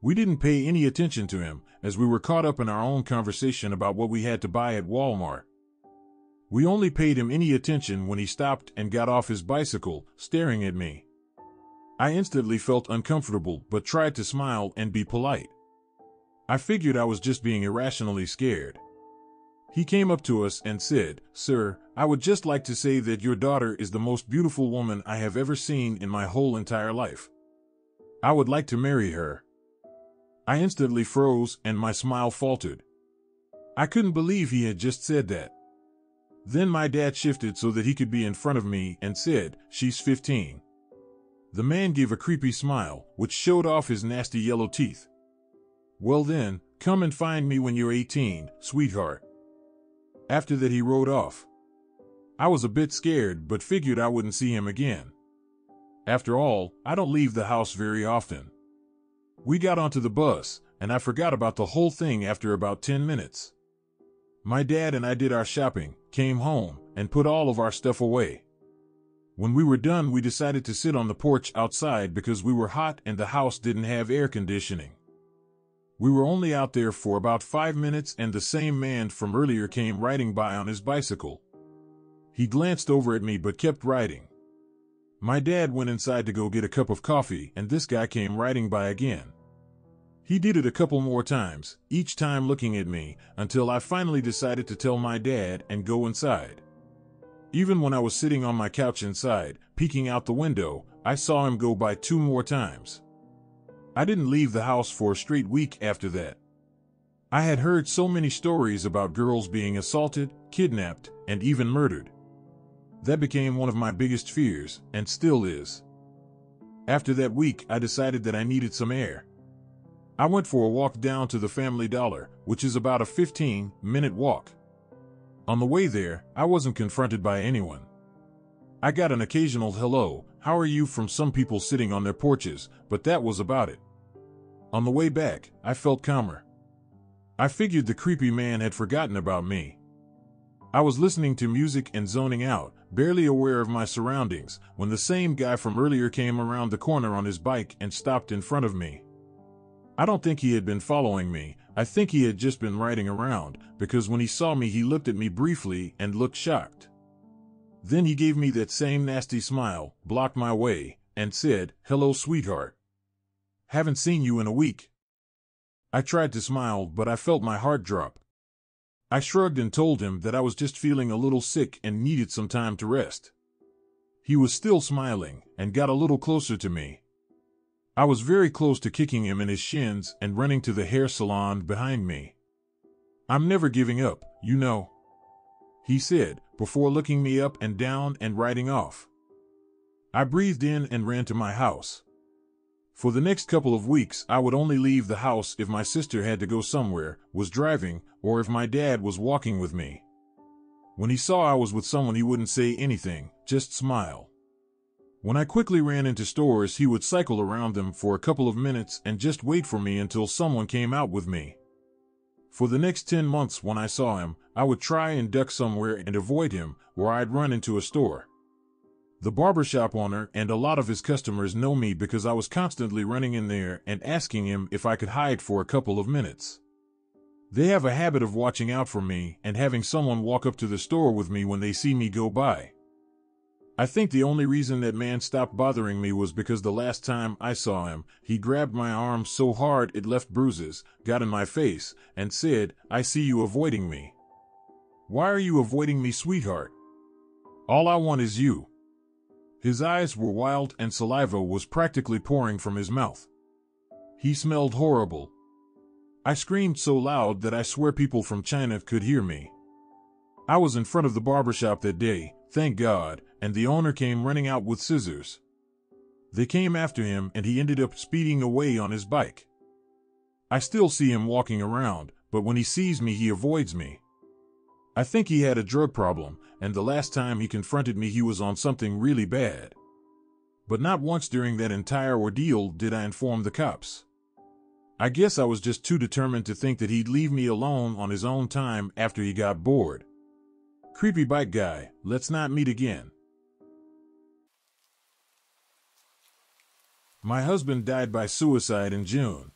We didn't pay any attention to him, as we were caught up in our own conversation about what we had to buy at Walmart. We only paid him any attention when he stopped and got off his bicycle, staring at me. I instantly felt uncomfortable but tried to smile and be polite. I figured I was just being irrationally scared. He came up to us and said, Sir, I would just like to say that your daughter is the most beautiful woman I have ever seen in my whole entire life. I would like to marry her. I instantly froze and my smile faltered. I couldn't believe he had just said that. Then my dad shifted so that he could be in front of me and said, She's 15. The man gave a creepy smile, which showed off his nasty yellow teeth. Well then, come and find me when you're 18, sweetheart. After that, he rode off. I was a bit scared, but figured I wouldn't see him again. After all, I don't leave the house very often. We got onto the bus, and I forgot about the whole thing after about 10 minutes. My dad and I did our shopping, came home, and put all of our stuff away. When we were done, we decided to sit on the porch outside because we were hot and the house didn't have air conditioning. We were only out there for about five minutes and the same man from earlier came riding by on his bicycle. He glanced over at me but kept riding. My dad went inside to go get a cup of coffee and this guy came riding by again. He did it a couple more times, each time looking at me, until I finally decided to tell my dad and go inside. Even when I was sitting on my couch inside, peeking out the window, I saw him go by two more times. I didn't leave the house for a straight week after that. I had heard so many stories about girls being assaulted, kidnapped, and even murdered. That became one of my biggest fears, and still is. After that week, I decided that I needed some air. I went for a walk down to the Family Dollar, which is about a 15 minute walk. On the way there, I wasn't confronted by anyone. I got an occasional hello, how are you from some people sitting on their porches, but that was about it. On the way back, I felt calmer. I figured the creepy man had forgotten about me. I was listening to music and zoning out, barely aware of my surroundings, when the same guy from earlier came around the corner on his bike and stopped in front of me. I don't think he had been following me, I think he had just been riding around, because when he saw me he looked at me briefly and looked shocked. Then he gave me that same nasty smile, blocked my way, and said, Hello, sweetheart. Haven't seen you in a week. I tried to smile, but I felt my heart drop. I shrugged and told him that I was just feeling a little sick and needed some time to rest. He was still smiling and got a little closer to me. I was very close to kicking him in his shins and running to the hair salon behind me. I'm never giving up, you know he said, before looking me up and down and riding off. I breathed in and ran to my house. For the next couple of weeks, I would only leave the house if my sister had to go somewhere, was driving, or if my dad was walking with me. When he saw I was with someone, he wouldn't say anything, just smile. When I quickly ran into stores, he would cycle around them for a couple of minutes and just wait for me until someone came out with me. For the next 10 months, when I saw him, I would try and duck somewhere and avoid him, or I'd run into a store. The barbershop owner and a lot of his customers know me because I was constantly running in there and asking him if I could hide for a couple of minutes. They have a habit of watching out for me and having someone walk up to the store with me when they see me go by. I think the only reason that man stopped bothering me was because the last time I saw him, he grabbed my arm so hard it left bruises, got in my face, and said, I see you avoiding me. Why are you avoiding me, sweetheart? All I want is you. His eyes were wild and saliva was practically pouring from his mouth. He smelled horrible. I screamed so loud that I swear people from China could hear me. I was in front of the barbershop that day, thank God, and the owner came running out with scissors. They came after him and he ended up speeding away on his bike. I still see him walking around, but when he sees me, he avoids me. I think he had a drug problem, and the last time he confronted me, he was on something really bad. But not once during that entire ordeal did I inform the cops. I guess I was just too determined to think that he'd leave me alone on his own time after he got bored. Creepy bike guy, let's not meet again. My husband died by suicide in June.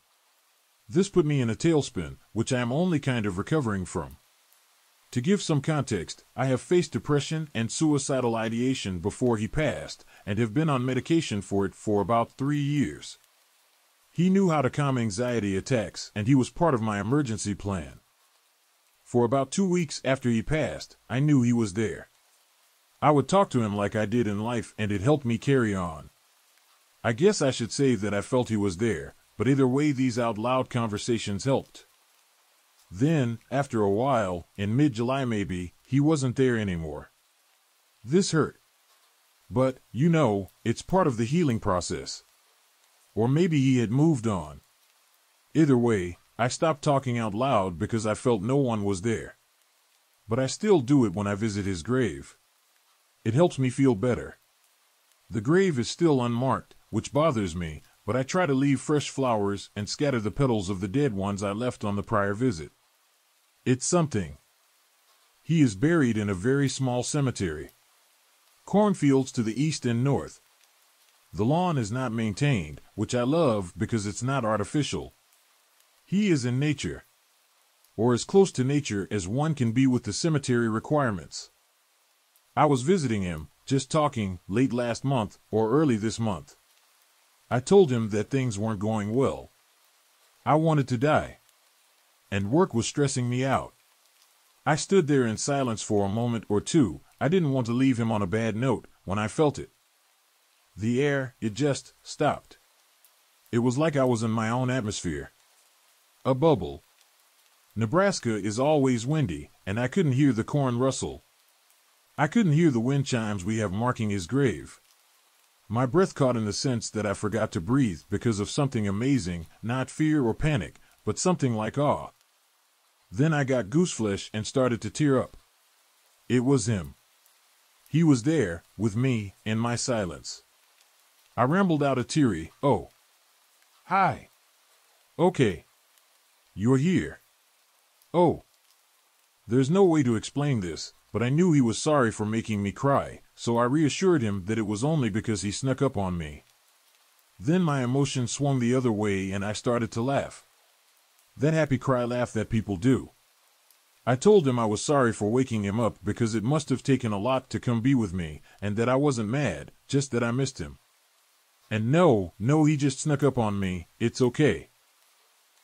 This put me in a tailspin, which I am only kind of recovering from. To give some context, I have faced depression and suicidal ideation before he passed, and have been on medication for it for about three years. He knew how to calm anxiety attacks, and he was part of my emergency plan. For about two weeks after he passed, I knew he was there. I would talk to him like I did in life, and it helped me carry on. I guess I should say that I felt he was there, but either way, these out loud conversations helped. Then, after a while, in mid July maybe, he wasn't there anymore. This hurt. But, you know, it's part of the healing process. Or maybe he had moved on. Either way, I stopped talking out loud because I felt no one was there. But I still do it when I visit his grave. It helps me feel better. The grave is still unmarked, which bothers me, but I try to leave fresh flowers and scatter the petals of the dead ones I left on the prior visit. It's something. He is buried in a very small cemetery. Cornfields to the east and north. The lawn is not maintained, which I love because it's not artificial. He is in nature, or as close to nature as one can be with the cemetery requirements. I was visiting him, just talking, late last month or early this month. I told him that things weren't going well. I wanted to die and work was stressing me out. I stood there in silence for a moment or two. I didn't want to leave him on a bad note when I felt it. The air, it just stopped. It was like I was in my own atmosphere. A bubble. Nebraska is always windy, and I couldn't hear the corn rustle. I couldn't hear the wind chimes we have marking his grave. My breath caught in the sense that I forgot to breathe because of something amazing, not fear or panic, but something like awe. Then I got gooseflesh and started to tear up. It was him. He was there, with me, in my silence. I rambled out a teary, oh. Hi. Okay. You're here. Oh. There's no way to explain this, but I knew he was sorry for making me cry, so I reassured him that it was only because he snuck up on me. Then my emotion swung the other way and I started to laugh. That happy cry laugh that people do. I told him I was sorry for waking him up because it must have taken a lot to come be with me, and that I wasn't mad, just that I missed him. And no, no, he just snuck up on me, it's okay.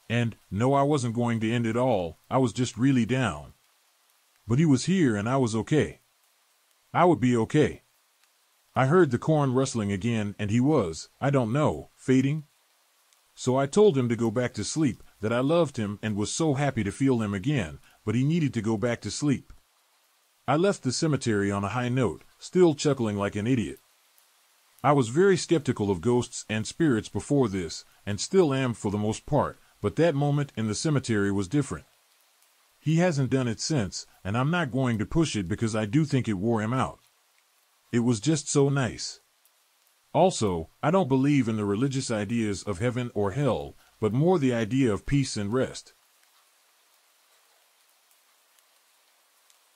And no, I wasn't going to end it all, I was just really down. But he was here and I was okay. I would be okay. I heard the corn rustling again, and he was, I don't know, fading. So I told him to go back to sleep, that I loved him and was so happy to feel him again, but he needed to go back to sleep. I left the cemetery on a high note, still chuckling like an idiot. I was very skeptical of ghosts and spirits before this, and still am for the most part, but that moment in the cemetery was different. He hasn't done it since, and I'm not going to push it because I do think it wore him out. It was just so nice. Also, I don't believe in the religious ideas of heaven or hell, but more the idea of peace and rest.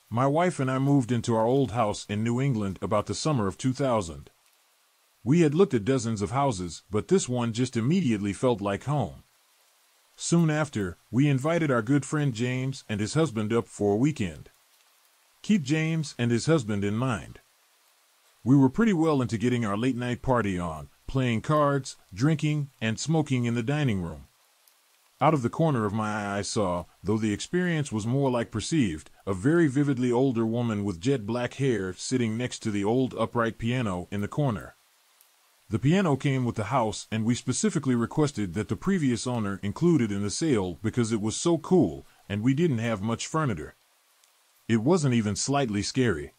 My wife and I moved into our old house in New England about the summer of 2000. We had looked at dozens of houses, but this one just immediately felt like home. Soon after, we invited our good friend James and his husband up for a weekend. Keep James and his husband in mind. We were pretty well into getting our late night party on, playing cards, drinking, and smoking in the dining room. Out of the corner of my eye I saw, though the experience was more like perceived, a very vividly older woman with jet black hair sitting next to the old upright piano in the corner. The piano came with the house, and we specifically requested that the previous owner include it in the sale because it was so cool, and we didn't have much furniture. It wasn't even slightly scary.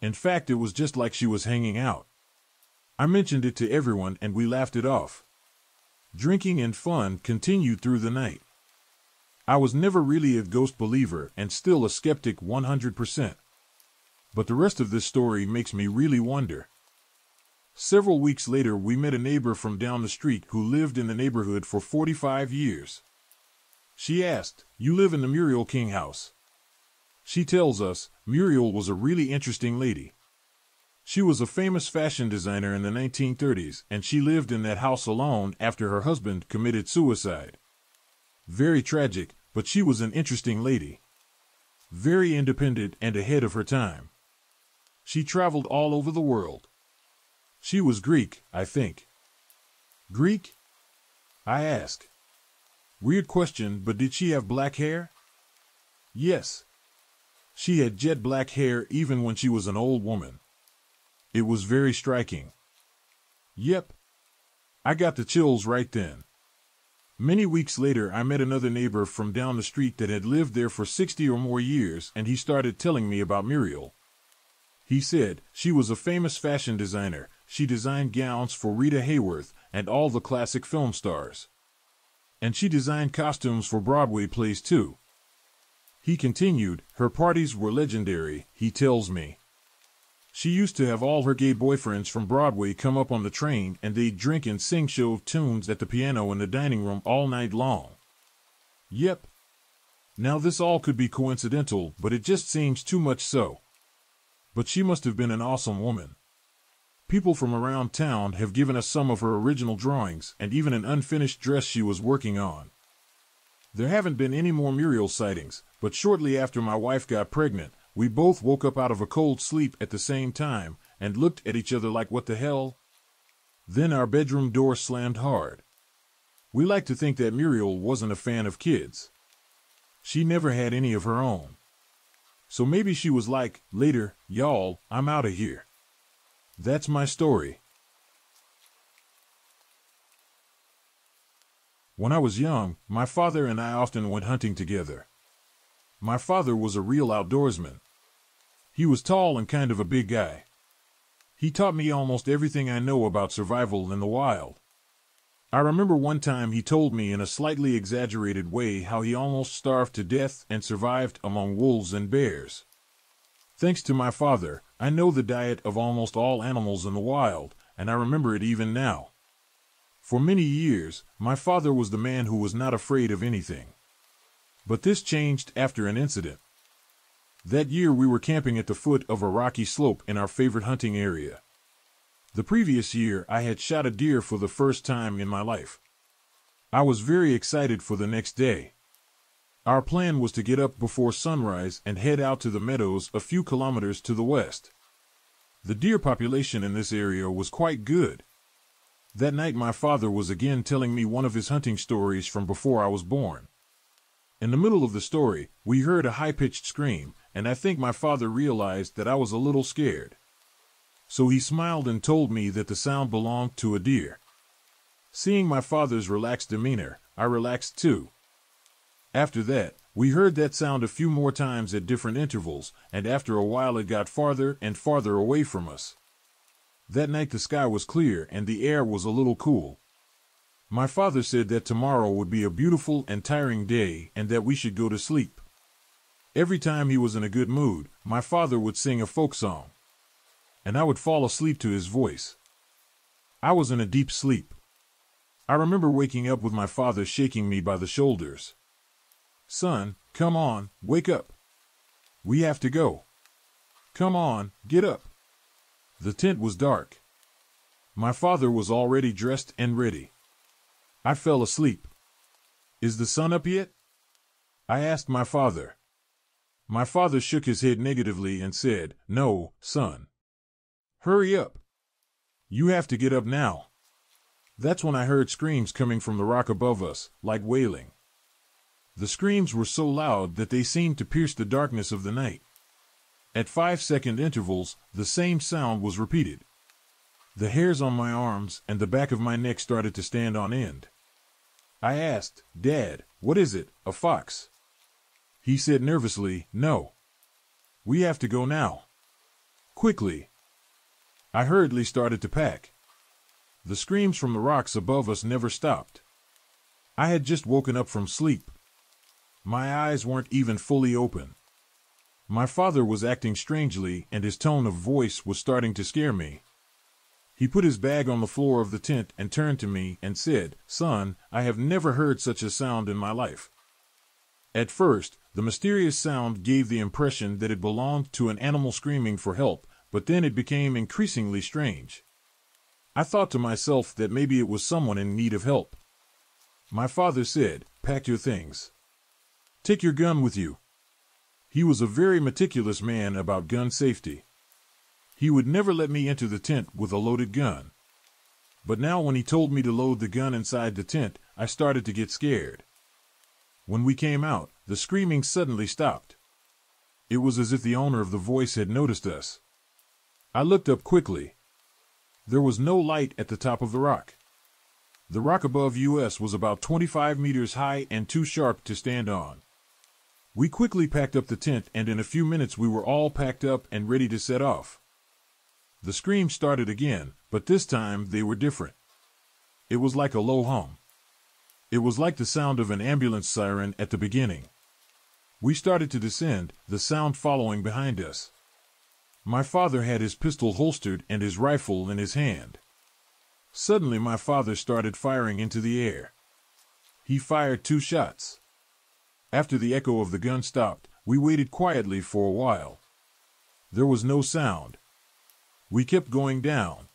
In fact, it was just like she was hanging out. I mentioned it to everyone and we laughed it off. Drinking and fun continued through the night. I was never really a ghost believer and still a skeptic 100%. But the rest of this story makes me really wonder. Several weeks later, we met a neighbor from down the street who lived in the neighborhood for 45 years. She asked, You live in the Muriel King house? She tells us, Muriel was a really interesting lady. She was a famous fashion designer in the 1930s, and she lived in that house alone after her husband committed suicide. Very tragic, but she was an interesting lady. Very independent and ahead of her time. She traveled all over the world. She was Greek, I think. Greek? I asked. Weird question, but did she have black hair? Yes. She had jet black hair even when she was an old woman. It was very striking. Yep. I got the chills right then. Many weeks later, I met another neighbor from down the street that had lived there for 60 or more years, and he started telling me about Muriel. He said she was a famous fashion designer. She designed gowns for Rita Hayworth and all the classic film stars. And she designed costumes for Broadway plays too. He continued, her parties were legendary, he tells me. She used to have all her gay boyfriends from Broadway come up on the train and they'd drink and sing show tunes at the piano in the dining room all night long. Yep. Now this all could be coincidental, but it just seems too much so. But she must have been an awesome woman. People from around town have given us some of her original drawings and even an unfinished dress she was working on. There haven't been any more Muriel sightings, but shortly after my wife got pregnant, we both woke up out of a cold sleep at the same time and looked at each other like, what the hell? Then our bedroom door slammed hard. We like to think that Muriel wasn't a fan of kids. She never had any of her own. So maybe she was like, later, y'all, I'm out of here. That's my story. When I was young, my father and I often went hunting together. My father was a real outdoorsman. He was tall and kind of a big guy. He taught me almost everything I know about survival in the wild. I remember one time he told me in a slightly exaggerated way how he almost starved to death and survived among wolves and bears. Thanks to my father, I know the diet of almost all animals in the wild, and I remember it even now. For many years, my father was the man who was not afraid of anything. But this changed after an incident. That year we were camping at the foot of a rocky slope in our favorite hunting area. The previous year I had shot a deer for the first time in my life. I was very excited for the next day. Our plan was to get up before sunrise and head out to the meadows a few kilometers to the west. The deer population in this area was quite good. That night my father was again telling me one of his hunting stories from before I was born. In the middle of the story, we heard a high-pitched scream, and I think my father realized that I was a little scared. So he smiled and told me that the sound belonged to a deer. Seeing my father's relaxed demeanor, I relaxed too. After that, we heard that sound a few more times at different intervals, and after a while it got farther and farther away from us. That night the sky was clear and the air was a little cool. My father said that tomorrow would be a beautiful and tiring day and that we should go to sleep. Every time he was in a good mood, my father would sing a folk song. And I would fall asleep to his voice. I was in a deep sleep. I remember waking up with my father shaking me by the shoulders. Son, come on, wake up. We have to go. Come on, get up. The tent was dark. My father was already dressed and ready. I fell asleep. Is the sun up yet? I asked my father. My father shook his head negatively and said, No, son. Hurry up. You have to get up now. That's when I heard screams coming from the rock above us, like wailing. The screams were so loud that they seemed to pierce the darkness of the night. At five second intervals, the same sound was repeated. The hairs on my arms and the back of my neck started to stand on end. I asked, Dad, what is it, a fox? He said nervously, No. We have to go now. Quickly. I hurriedly started to pack. The screams from the rocks above us never stopped. I had just woken up from sleep. My eyes weren't even fully open. My father was acting strangely, and his tone of voice was starting to scare me. He put his bag on the floor of the tent and turned to me and said, Son, I have never heard such a sound in my life. At first, the mysterious sound gave the impression that it belonged to an animal screaming for help, but then it became increasingly strange. I thought to myself that maybe it was someone in need of help. My father said, Pack your things. Take your gun with you. He was a very meticulous man about gun safety. He would never let me enter the tent with a loaded gun. But now, when he told me to load the gun inside the tent, I started to get scared. When we came out, the screaming suddenly stopped. It was as if the owner of the voice had noticed us. I looked up quickly. There was no light at the top of the rock. The rock above us was about 25 meters high and too sharp to stand on. We quickly packed up the tent, and in a few minutes we were all packed up and ready to set off. The screams started again, but this time they were different. It was like a low hum. It was like the sound of an ambulance siren at the beginning. We started to descend, the sound following behind us. My father had his pistol holstered and his rifle in his hand. Suddenly, my father started firing into the air. He fired two shots. After the echo of the gun stopped, we waited quietly for a while. There was no sound. We kept going down.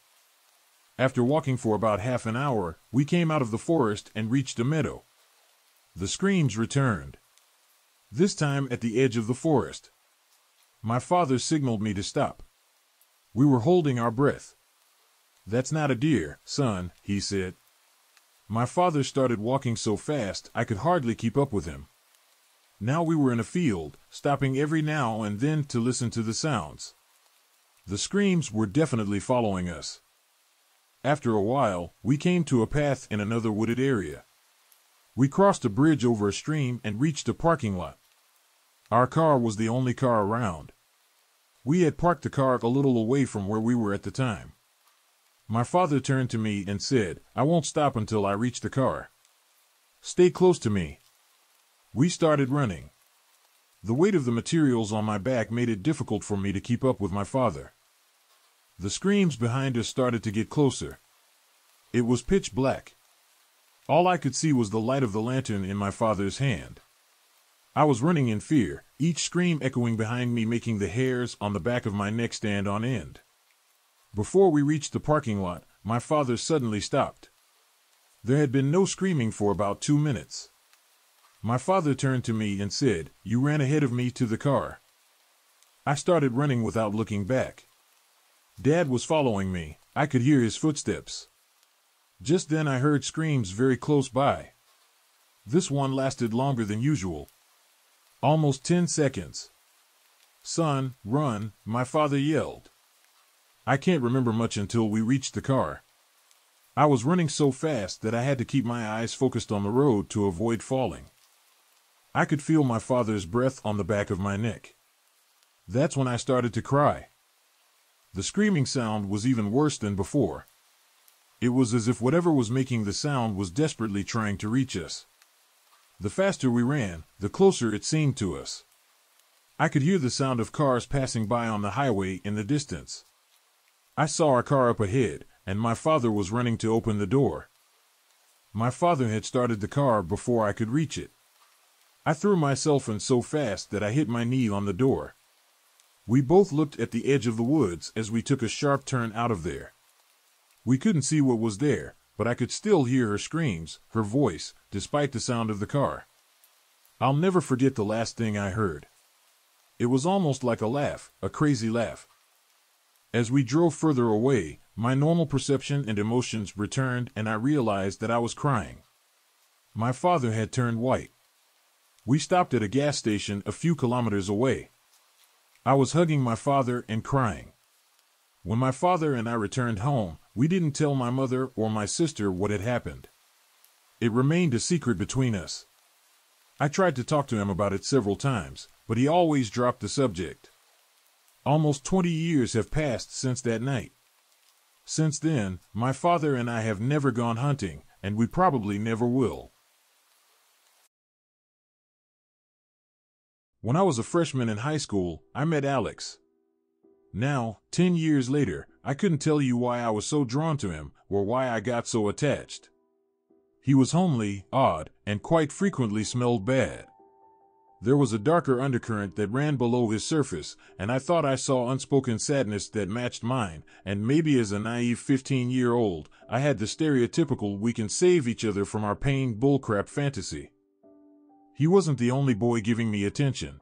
After walking for about half an hour, we came out of the forest and reached a meadow. The screams returned. This time at the edge of the forest. My father signaled me to stop. We were holding our breath. That's not a deer, son, he said. My father started walking so fast I could hardly keep up with him. Now we were in a field, stopping every now and then to listen to the sounds. The screams were definitely following us. After a while, we came to a path in another wooded area. We crossed a bridge over a stream and reached a parking lot. Our car was the only car around. We had parked the car a little away from where we were at the time. My father turned to me and said, I won't stop until I reach the car. Stay close to me. We started running. The weight of the materials on my back made it difficult for me to keep up with my father. The screams behind us started to get closer. It was pitch black. All I could see was the light of the lantern in my father's hand. I was running in fear, each scream echoing behind me, making the hairs on the back of my neck stand on end. Before we reached the parking lot, my father suddenly stopped. There had been no screaming for about two minutes. My father turned to me and said, You ran ahead of me to the car. I started running without looking back. Dad was following me. I could hear his footsteps. Just then I heard screams very close by. This one lasted longer than usual. Almost ten seconds. Son, run, my father yelled. I can't remember much until we reached the car. I was running so fast that I had to keep my eyes focused on the road to avoid falling. I could feel my father's breath on the back of my neck. That's when I started to cry. The screaming sound was even worse than before. It was as if whatever was making the sound was desperately trying to reach us. The faster we ran, the closer it seemed to us. I could hear the sound of cars passing by on the highway in the distance. I saw our car up ahead, and my father was running to open the door. My father had started the car before I could reach it. I threw myself in so fast that I hit my knee on the door. We both looked at the edge of the woods as we took a sharp turn out of there. We couldn't see what was there, but I could still hear her screams, her voice, despite the sound of the car. I'll never forget the last thing I heard. It was almost like a laugh, a crazy laugh. As we drove further away, my normal perception and emotions returned and I realized that I was crying. My father had turned white. We stopped at a gas station a few kilometers away. I was hugging my father and crying. When my father and I returned home, we didn't tell my mother or my sister what had happened. It remained a secret between us. I tried to talk to him about it several times, but he always dropped the subject. Almost 20 years have passed since that night. Since then, my father and I have never gone hunting, and we probably never will. When I was a freshman in high school, I met Alex. Now, 10 years later, I couldn't tell you why I was so drawn to him or why I got so attached. He was homely, odd, and quite frequently smelled bad. There was a darker undercurrent that ran below his surface, and I thought I saw unspoken sadness that matched mine, and maybe as a naive 15 year old, I had the stereotypical we can save each other from our pain bullcrap fantasy. He wasn't the only boy giving me attention.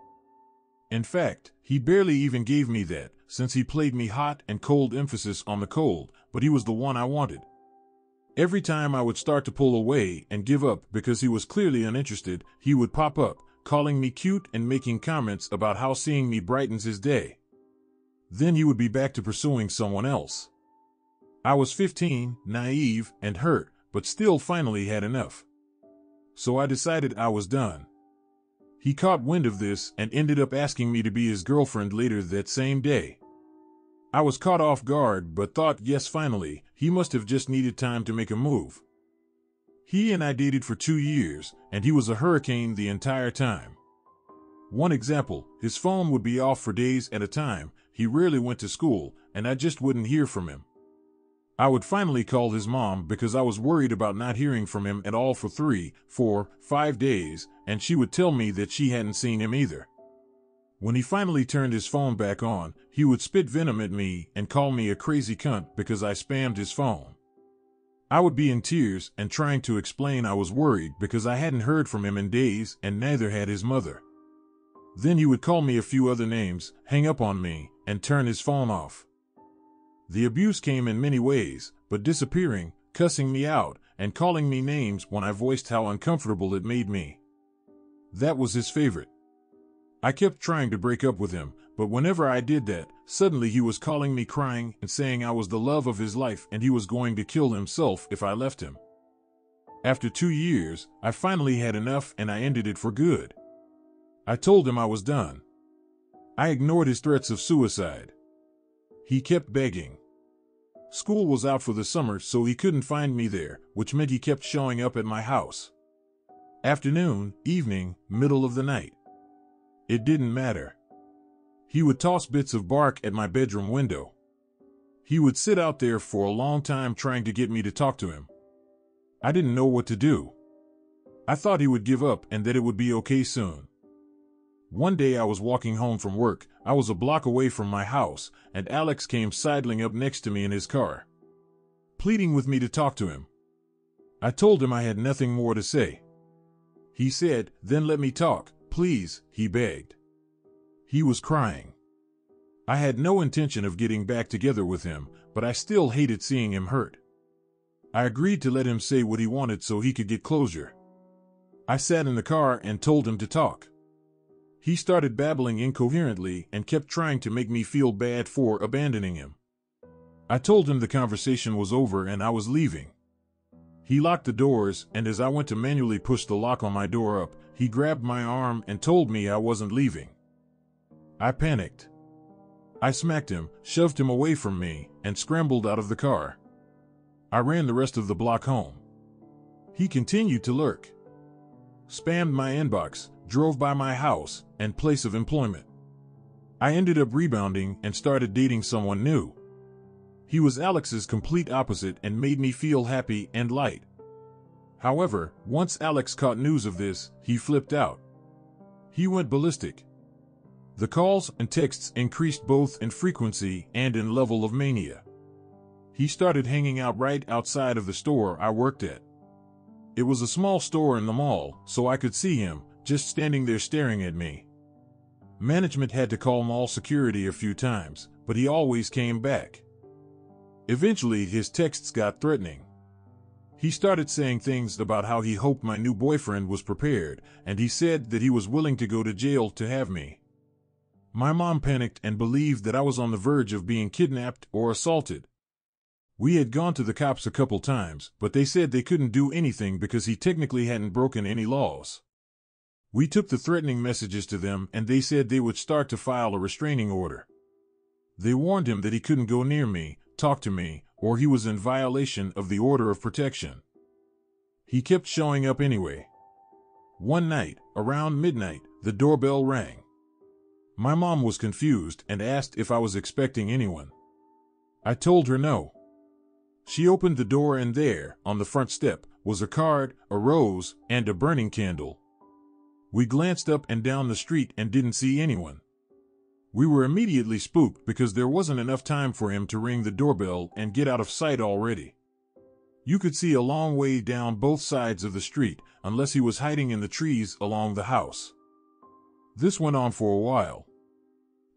In fact, he barely even gave me that, since he played me hot and cold emphasis on the cold, but he was the one I wanted. Every time I would start to pull away and give up because he was clearly uninterested, he would pop up, calling me cute and making comments about how seeing me brightens his day. Then he would be back to pursuing someone else. I was 15, naive, and hurt, but still finally had enough so I decided I was done. He caught wind of this and ended up asking me to be his girlfriend later that same day. I was caught off guard but thought, yes, finally, he must have just needed time to make a move. He and I dated for two years, and he was a hurricane the entire time. One example, his phone would be off for days at a time, he rarely went to school, and I just wouldn't hear from him. I would finally call his mom because I was worried about not hearing from him at all for three, four, five days, and she would tell me that she hadn't seen him either. When he finally turned his phone back on, he would spit venom at me and call me a crazy cunt because I spammed his phone. I would be in tears and trying to explain I was worried because I hadn't heard from him in days and neither had his mother. Then he would call me a few other names, hang up on me, and turn his phone off. The abuse came in many ways, but disappearing, cussing me out, and calling me names when I voiced how uncomfortable it made me. That was his favorite. I kept trying to break up with him, but whenever I did that, suddenly he was calling me crying and saying I was the love of his life and he was going to kill himself if I left him. After two years, I finally had enough and I ended it for good. I told him I was done. I ignored his threats of suicide. He kept begging. School was out for the summer, so he couldn't find me there, which meant he kept showing up at my house. Afternoon, evening, middle of the night. It didn't matter. He would toss bits of bark at my bedroom window. He would sit out there for a long time trying to get me to talk to him. I didn't know what to do. I thought he would give up and that it would be okay soon. One day I was walking home from work. I was a block away from my house, and Alex came sidling up next to me in his car, pleading with me to talk to him. I told him I had nothing more to say. He said, Then let me talk, please, he begged. He was crying. I had no intention of getting back together with him, but I still hated seeing him hurt. I agreed to let him say what he wanted so he could get closure. I sat in the car and told him to talk. He started babbling incoherently and kept trying to make me feel bad for abandoning him. I told him the conversation was over and I was leaving. He locked the doors, and as I went to manually push the lock on my door up, he grabbed my arm and told me I wasn't leaving. I panicked. I smacked him, shoved him away from me, and scrambled out of the car. I ran the rest of the block home. He continued to lurk. Spammed my inbox, drove by my house and place of employment. I ended up rebounding and started dating someone new. He was Alex's complete opposite and made me feel happy and light. However, once Alex caught news of this, he flipped out. He went ballistic. The calls and texts increased both in frequency and in level of mania. He started hanging out right outside of the store I worked at. It was a small store in the mall, so I could see him, just standing there staring at me. Management had to call mall security a few times, but he always came back. Eventually, his texts got threatening. He started saying things about how he hoped my new boyfriend was prepared, and he said that he was willing to go to jail to have me. My mom panicked and believed that I was on the verge of being kidnapped or assaulted. We had gone to the cops a couple times, but they said they couldn't do anything because he technically hadn't broken any laws. We took the threatening messages to them and they said they would start to file a restraining order. They warned him that he couldn't go near me, talk to me, or he was in violation of the order of protection. He kept showing up anyway. One night, around midnight, the doorbell rang. My mom was confused and asked if I was expecting anyone. I told her no. She opened the door and there, on the front step, was a card, a rose, and a burning candle. We glanced up and down the street and didn't see anyone. We were immediately spooked because there wasn't enough time for him to ring the doorbell and get out of sight already. You could see a long way down both sides of the street, unless he was hiding in the trees along the house. This went on for a while.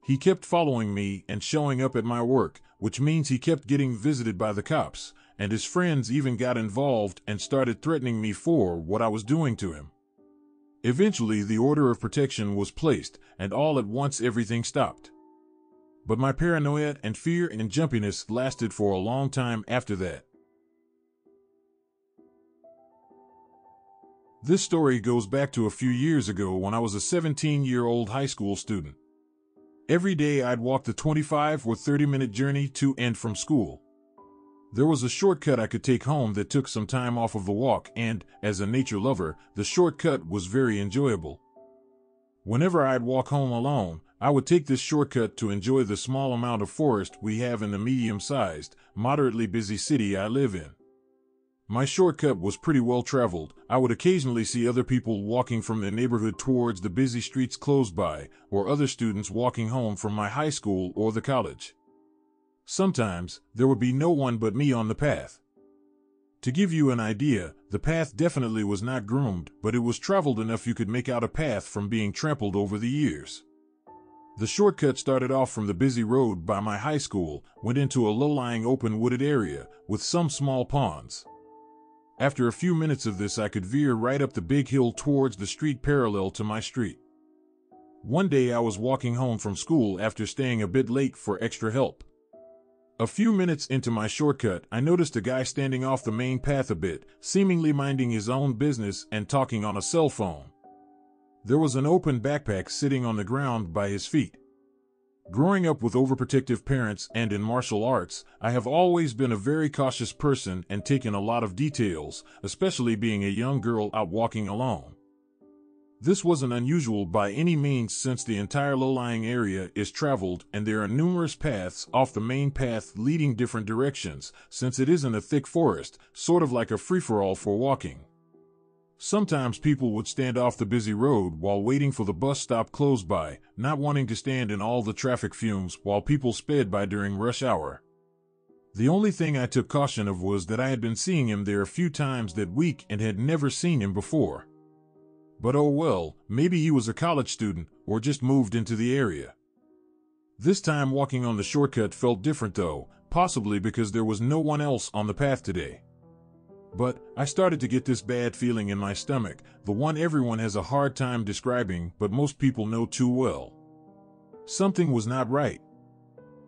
He kept following me and showing up at my work, which means he kept getting visited by the cops, and his friends even got involved and started threatening me for what I was doing to him. Eventually, the order of protection was placed, and all at once everything stopped. But my paranoia and fear and jumpiness lasted for a long time after that. This story goes back to a few years ago when I was a 17 year old high school student. Every day I'd walk the 25 or 30 minute journey to and from school. There was a shortcut I could take home that took some time off of the walk, and, as a nature lover, the shortcut was very enjoyable. Whenever I'd walk home alone, I would take this shortcut to enjoy the small amount of forest we have in the medium sized, moderately busy city I live in. My shortcut was pretty well traveled. I would occasionally see other people walking from their neighborhood towards the busy streets close by, or other students walking home from my high school or the college. Sometimes, there would be no one but me on the path. To give you an idea, the path definitely was not groomed, but it was traveled enough you could make out a path from being trampled over the years. The shortcut started off from the busy road by my high school, went into a low-lying open wooded area, with some small ponds. After a few minutes of this, I could veer right up the big hill towards the street parallel to my street. One day I was walking home from school after staying a bit late for extra help. A few minutes into my shortcut, I noticed a guy standing off the main path a bit, seemingly minding his own business and talking on a cell phone. There was an open backpack sitting on the ground by his feet. Growing up with overprotective parents and in martial arts, I have always been a very cautious person and taken a lot of details, especially being a young girl out walking alone. This wasn't unusual by any means since the entire low-lying area is traveled and there are numerous paths off the main path leading different directions since it isn't a thick forest, sort of like a free-for-all for walking. Sometimes people would stand off the busy road while waiting for the bus stop close by, not wanting to stand in all the traffic fumes while people sped by during rush hour. The only thing I took caution of was that I had been seeing him there a few times that week and had never seen him before. But oh well, maybe he was a college student or just moved into the area. This time walking on the shortcut felt different though, possibly because there was no one else on the path today. But I started to get this bad feeling in my stomach, the one everyone has a hard time describing, but most people know too well. Something was not right.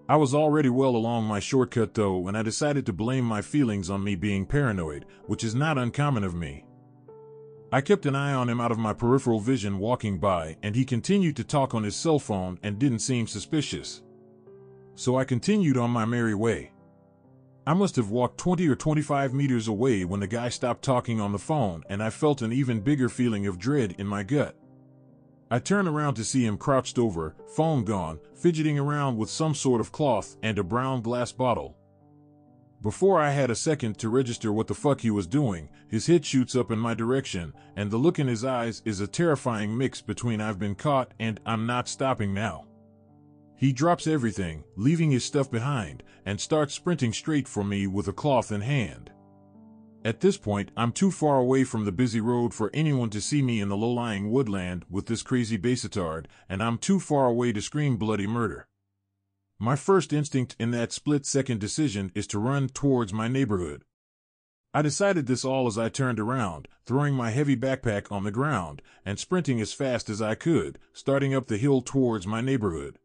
I was already well along my shortcut though, and I decided to blame my feelings on me being paranoid, which is not uncommon of me. I kept an eye on him out of my peripheral vision walking by, and he continued to talk on his cell phone and didn't seem suspicious. So I continued on my merry way. I must have walked 20 or 25 meters away when the guy stopped talking on the phone, and I felt an even bigger feeling of dread in my gut. I turned around to see him crouched over, phone gone, fidgeting around with some sort of cloth and a brown glass bottle. Before I had a second to register what the fuck he was doing, his head shoots up in my direction, and the look in his eyes is a terrifying mix between I've been caught and I'm not stopping now. He drops everything, leaving his stuff behind, and starts sprinting straight for me with a cloth in hand. At this point, I'm too far away from the busy road for anyone to see me in the low-lying woodland with this crazy basitard, and I'm too far away to scream bloody murder. My first instinct in that split-second decision is to run towards my neighborhood. I decided this all as I turned around, throwing my heavy backpack on the ground, and sprinting as fast as I could, starting up the hill towards my neighborhood.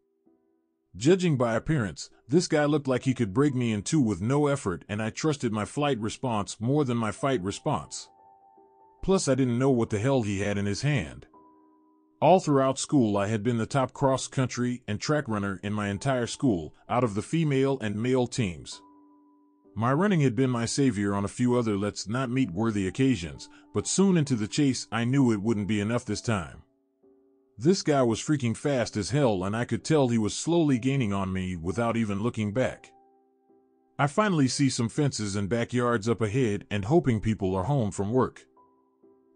Judging by appearance, this guy looked like he could break me in two with no effort, and I trusted my flight response more than my fight response. Plus, I didn't know what the hell he had in his hand. All throughout school, I had been the top cross country and track runner in my entire school, out of the female and male teams. My running had been my savior on a few other let's not meet worthy occasions, but soon into the chase, I knew it wouldn't be enough this time. This guy was freaking fast as hell, and I could tell he was slowly gaining on me without even looking back. I finally see some fences and backyards up ahead and hoping people are home from work.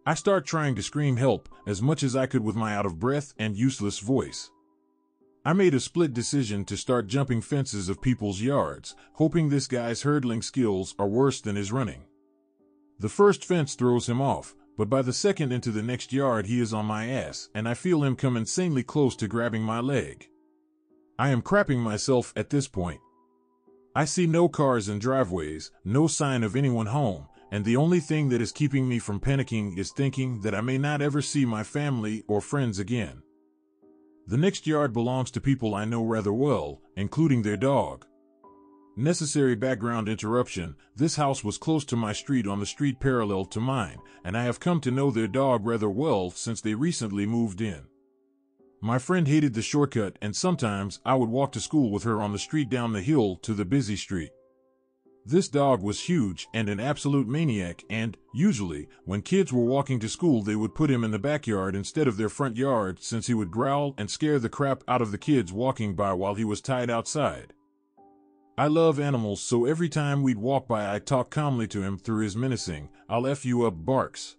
I start trying to scream help as much as I could with my out of breath and useless voice. I made a split decision to start jumping fences of people's yards, hoping this guy's hurdling skills are worse than his running. The first fence throws him off, but by the second into the next yard he is on my ass, and I feel him come insanely close to grabbing my leg. I am crapping myself at this point. I see no cars and driveways, no sign of anyone home, and the only thing that is keeping me from panicking is thinking that I may not ever see my family or friends again. The next yard belongs to people I know rather well, including their dog. Necessary background interruption this house was close to my street on the street parallel to mine, and I have come to know their dog rather well since they recently moved in. My friend hated the shortcut, and sometimes I would walk to school with her on the street down the hill to the busy street. This dog was huge and an absolute maniac, and, usually, when kids were walking to school, they would put him in the backyard instead of their front yard since he would growl and scare the crap out of the kids walking by while he was tied outside. I love animals, so every time we'd walk by, I'd talk calmly to him through his menacing, I'll F you up barks.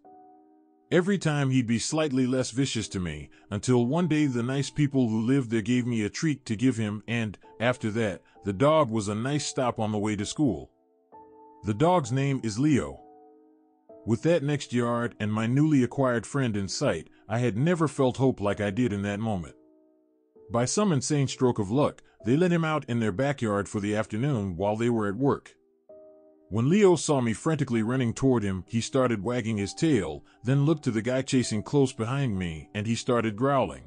Every time he'd be slightly less vicious to me, until one day the nice people who lived there gave me a treat to give him, and, after that, the dog was a nice stop on the way to school. The dog's name is Leo. With that next yard and my newly acquired friend in sight, I had never felt hope like I did in that moment. By some insane stroke of luck, they let him out in their backyard for the afternoon while they were at work. When Leo saw me frantically running toward him, he started wagging his tail, then looked to the guy chasing close behind me, and he started growling.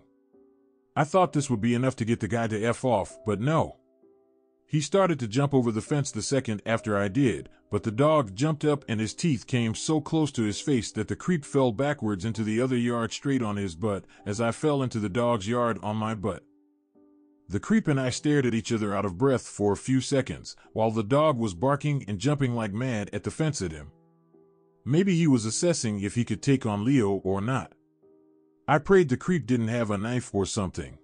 I thought this would be enough to get the guy to F off, but no. He started to jump over the fence the second after I did, but the dog jumped up and his teeth came so close to his face that the creep fell backwards into the other yard straight on his butt as I fell into the dog's yard on my butt. The creep and I stared at each other out of breath for a few seconds, while the dog was barking and jumping like mad at the fence at him. Maybe he was assessing if he could take on Leo or not. I prayed the creep didn't have a knife or something.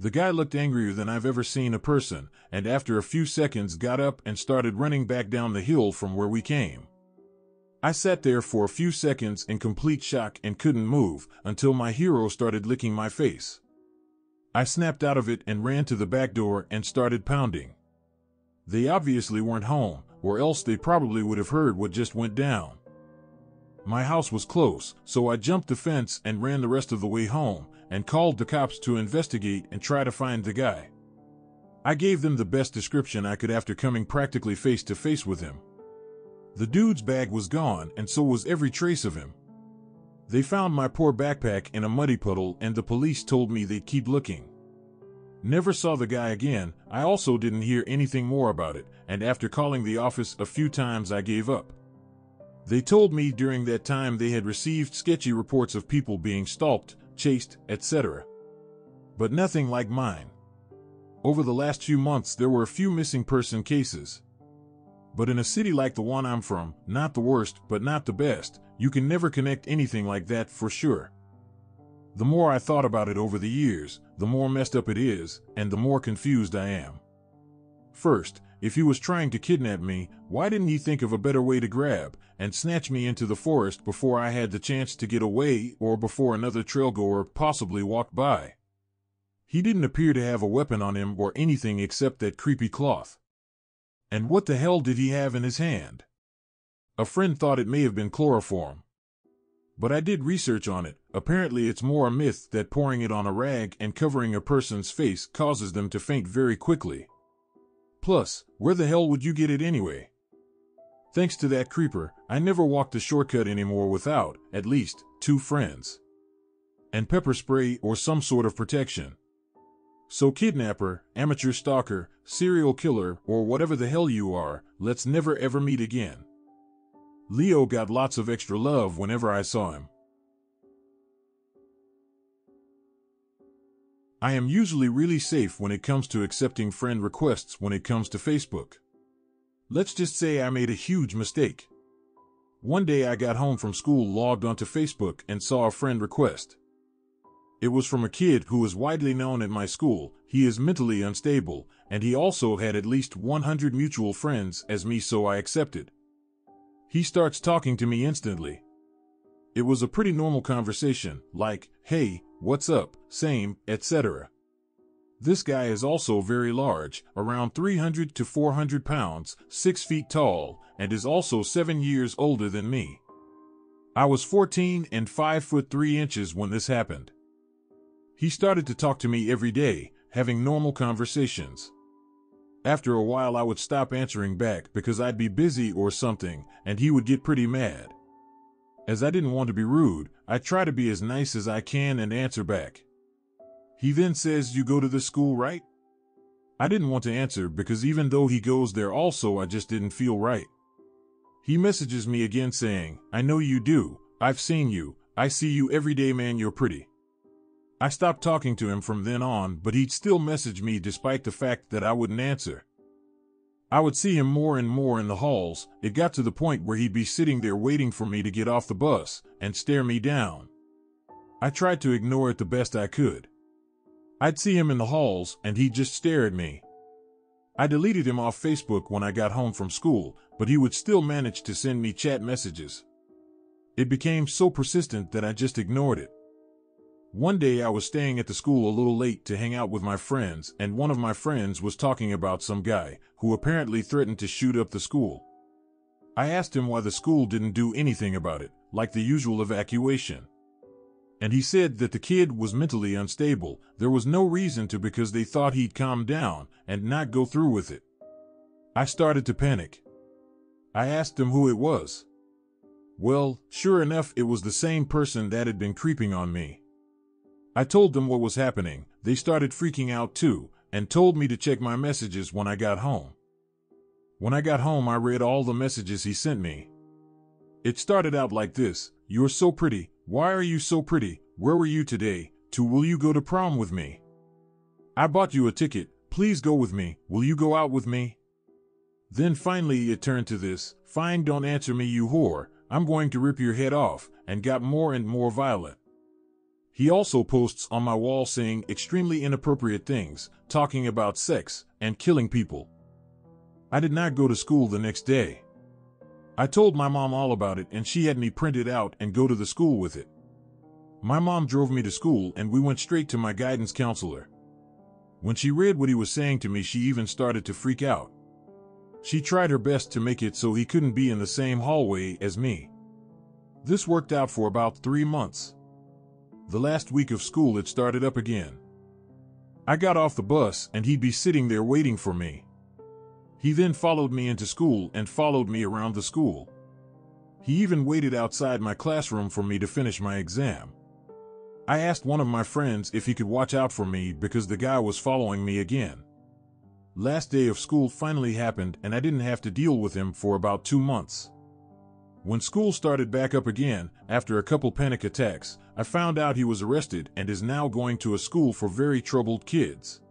The guy looked angrier than I've ever seen a person, and after a few seconds got up and started running back down the hill from where we came. I sat there for a few seconds in complete shock and couldn't move until my hero started licking my face. I snapped out of it and ran to the back door and started pounding. They obviously weren't home, or else they probably would have heard what just went down. My house was close, so I jumped the fence and ran the rest of the way home and called the cops to investigate and try to find the guy. I gave them the best description I could after coming practically face to face with him. The dude's bag was gone, and so was every trace of him. They found my poor backpack in a muddy puddle, and the police told me they'd keep looking. Never saw the guy again. I also didn't hear anything more about it, and after calling the office a few times, I gave up. They told me during that time they had received sketchy reports of people being stalked, chased, etc. But nothing like mine. Over the last few months, there were a few missing person cases. But in a city like the one I'm from, not the worst, but not the best, you can never connect anything like that for sure. The more I thought about it over the years, the more messed up it is, and the more confused I am. First, if he was trying to kidnap me, why didn't he think of a better way to grab and snatch me into the forest before I had the chance to get away or before another trailgoer possibly walked by? He didn't appear to have a weapon on him or anything except that creepy cloth. And what the hell did he have in his hand? A friend thought it may have been chloroform. But I did research on it. Apparently, it's more a myth that pouring it on a rag and covering a person's face causes them to faint very quickly. Plus, where the hell would you get it anyway? Thanks to that creeper, I never walked the shortcut anymore without, at least, two friends. And pepper spray or some sort of protection. So, kidnapper, amateur stalker, serial killer, or whatever the hell you are, let's never ever meet again. Leo got lots of extra love whenever I saw him. I am usually really safe when it comes to accepting friend requests when it comes to Facebook. Let's just say I made a huge mistake. One day I got home from school, logged onto Facebook, and saw a friend request. It was from a kid who is widely known at my school. He is mentally unstable, and he also had at least 100 mutual friends as me, so I accepted. He starts talking to me instantly. It was a pretty normal conversation, like, hey, what's up, same, etc. This guy is also very large, around 300 to 400 pounds, 6 feet tall, and is also 7 years older than me. I was 14 and 5 foot 3 inches when this happened. He started to talk to me every day, having normal conversations. After a while, I would stop answering back because I'd be busy or something, and he would get pretty mad. As I didn't want to be rude, I try to be as nice as I can and answer back. He then says, You go to this school, right? I didn't want to answer because even though he goes there also, I just didn't feel right. He messages me again saying, I know you do, I've seen you, I see you every day, man, you're pretty. I stopped talking to him from then on, but he'd still message me despite the fact that I wouldn't answer. I would see him more and more in the halls. It got to the point where he'd be sitting there waiting for me to get off the bus and stare me down. I tried to ignore it the best I could. I'd see him in the halls and he'd just stare at me. I deleted him off Facebook when I got home from school, but he would still manage to send me chat messages. It became so persistent that I just ignored it. One day I was staying at the school a little late to hang out with my friends, and one of my friends was talking about some guy who apparently threatened to shoot up the school. I asked him why the school didn't do anything about it, like the usual evacuation. And he said that the kid was mentally unstable. There was no reason to because they thought he'd calm down and not go through with it. I started to panic. I asked him who it was. Well, sure enough, it was the same person that had been creeping on me. I told them what was happening. They started freaking out too and told me to check my messages when I got home. When I got home, I read all the messages he sent me. It started out like this You're so pretty. Why are you so pretty? Where were you today? To will you go to prom with me? I bought you a ticket. Please go with me. Will you go out with me? Then finally it turned to this Fine, don't answer me, you whore. I'm going to rip your head off, and got more and more violent. He also posts on my wall saying extremely inappropriate things, talking about sex and killing people. I did not go to school the next day. I told my mom all about it and she had me print it out and go to the school with it. My mom drove me to school and we went straight to my guidance counselor. When she read what he was saying to me, she even started to freak out. She tried her best to make it so he couldn't be in the same hallway as me. This worked out for about three months. The last week of school it started up again. I got off the bus and he'd be sitting there waiting for me. He then followed me into school and followed me around the school. He even waited outside my classroom for me to finish my exam. I asked one of my friends if he could watch out for me because the guy was following me again. Last day of school finally happened and I didn't have to deal with him for about two months. When school started back up again, after a couple panic attacks, I found out he was arrested and is now going to a school for very troubled kids.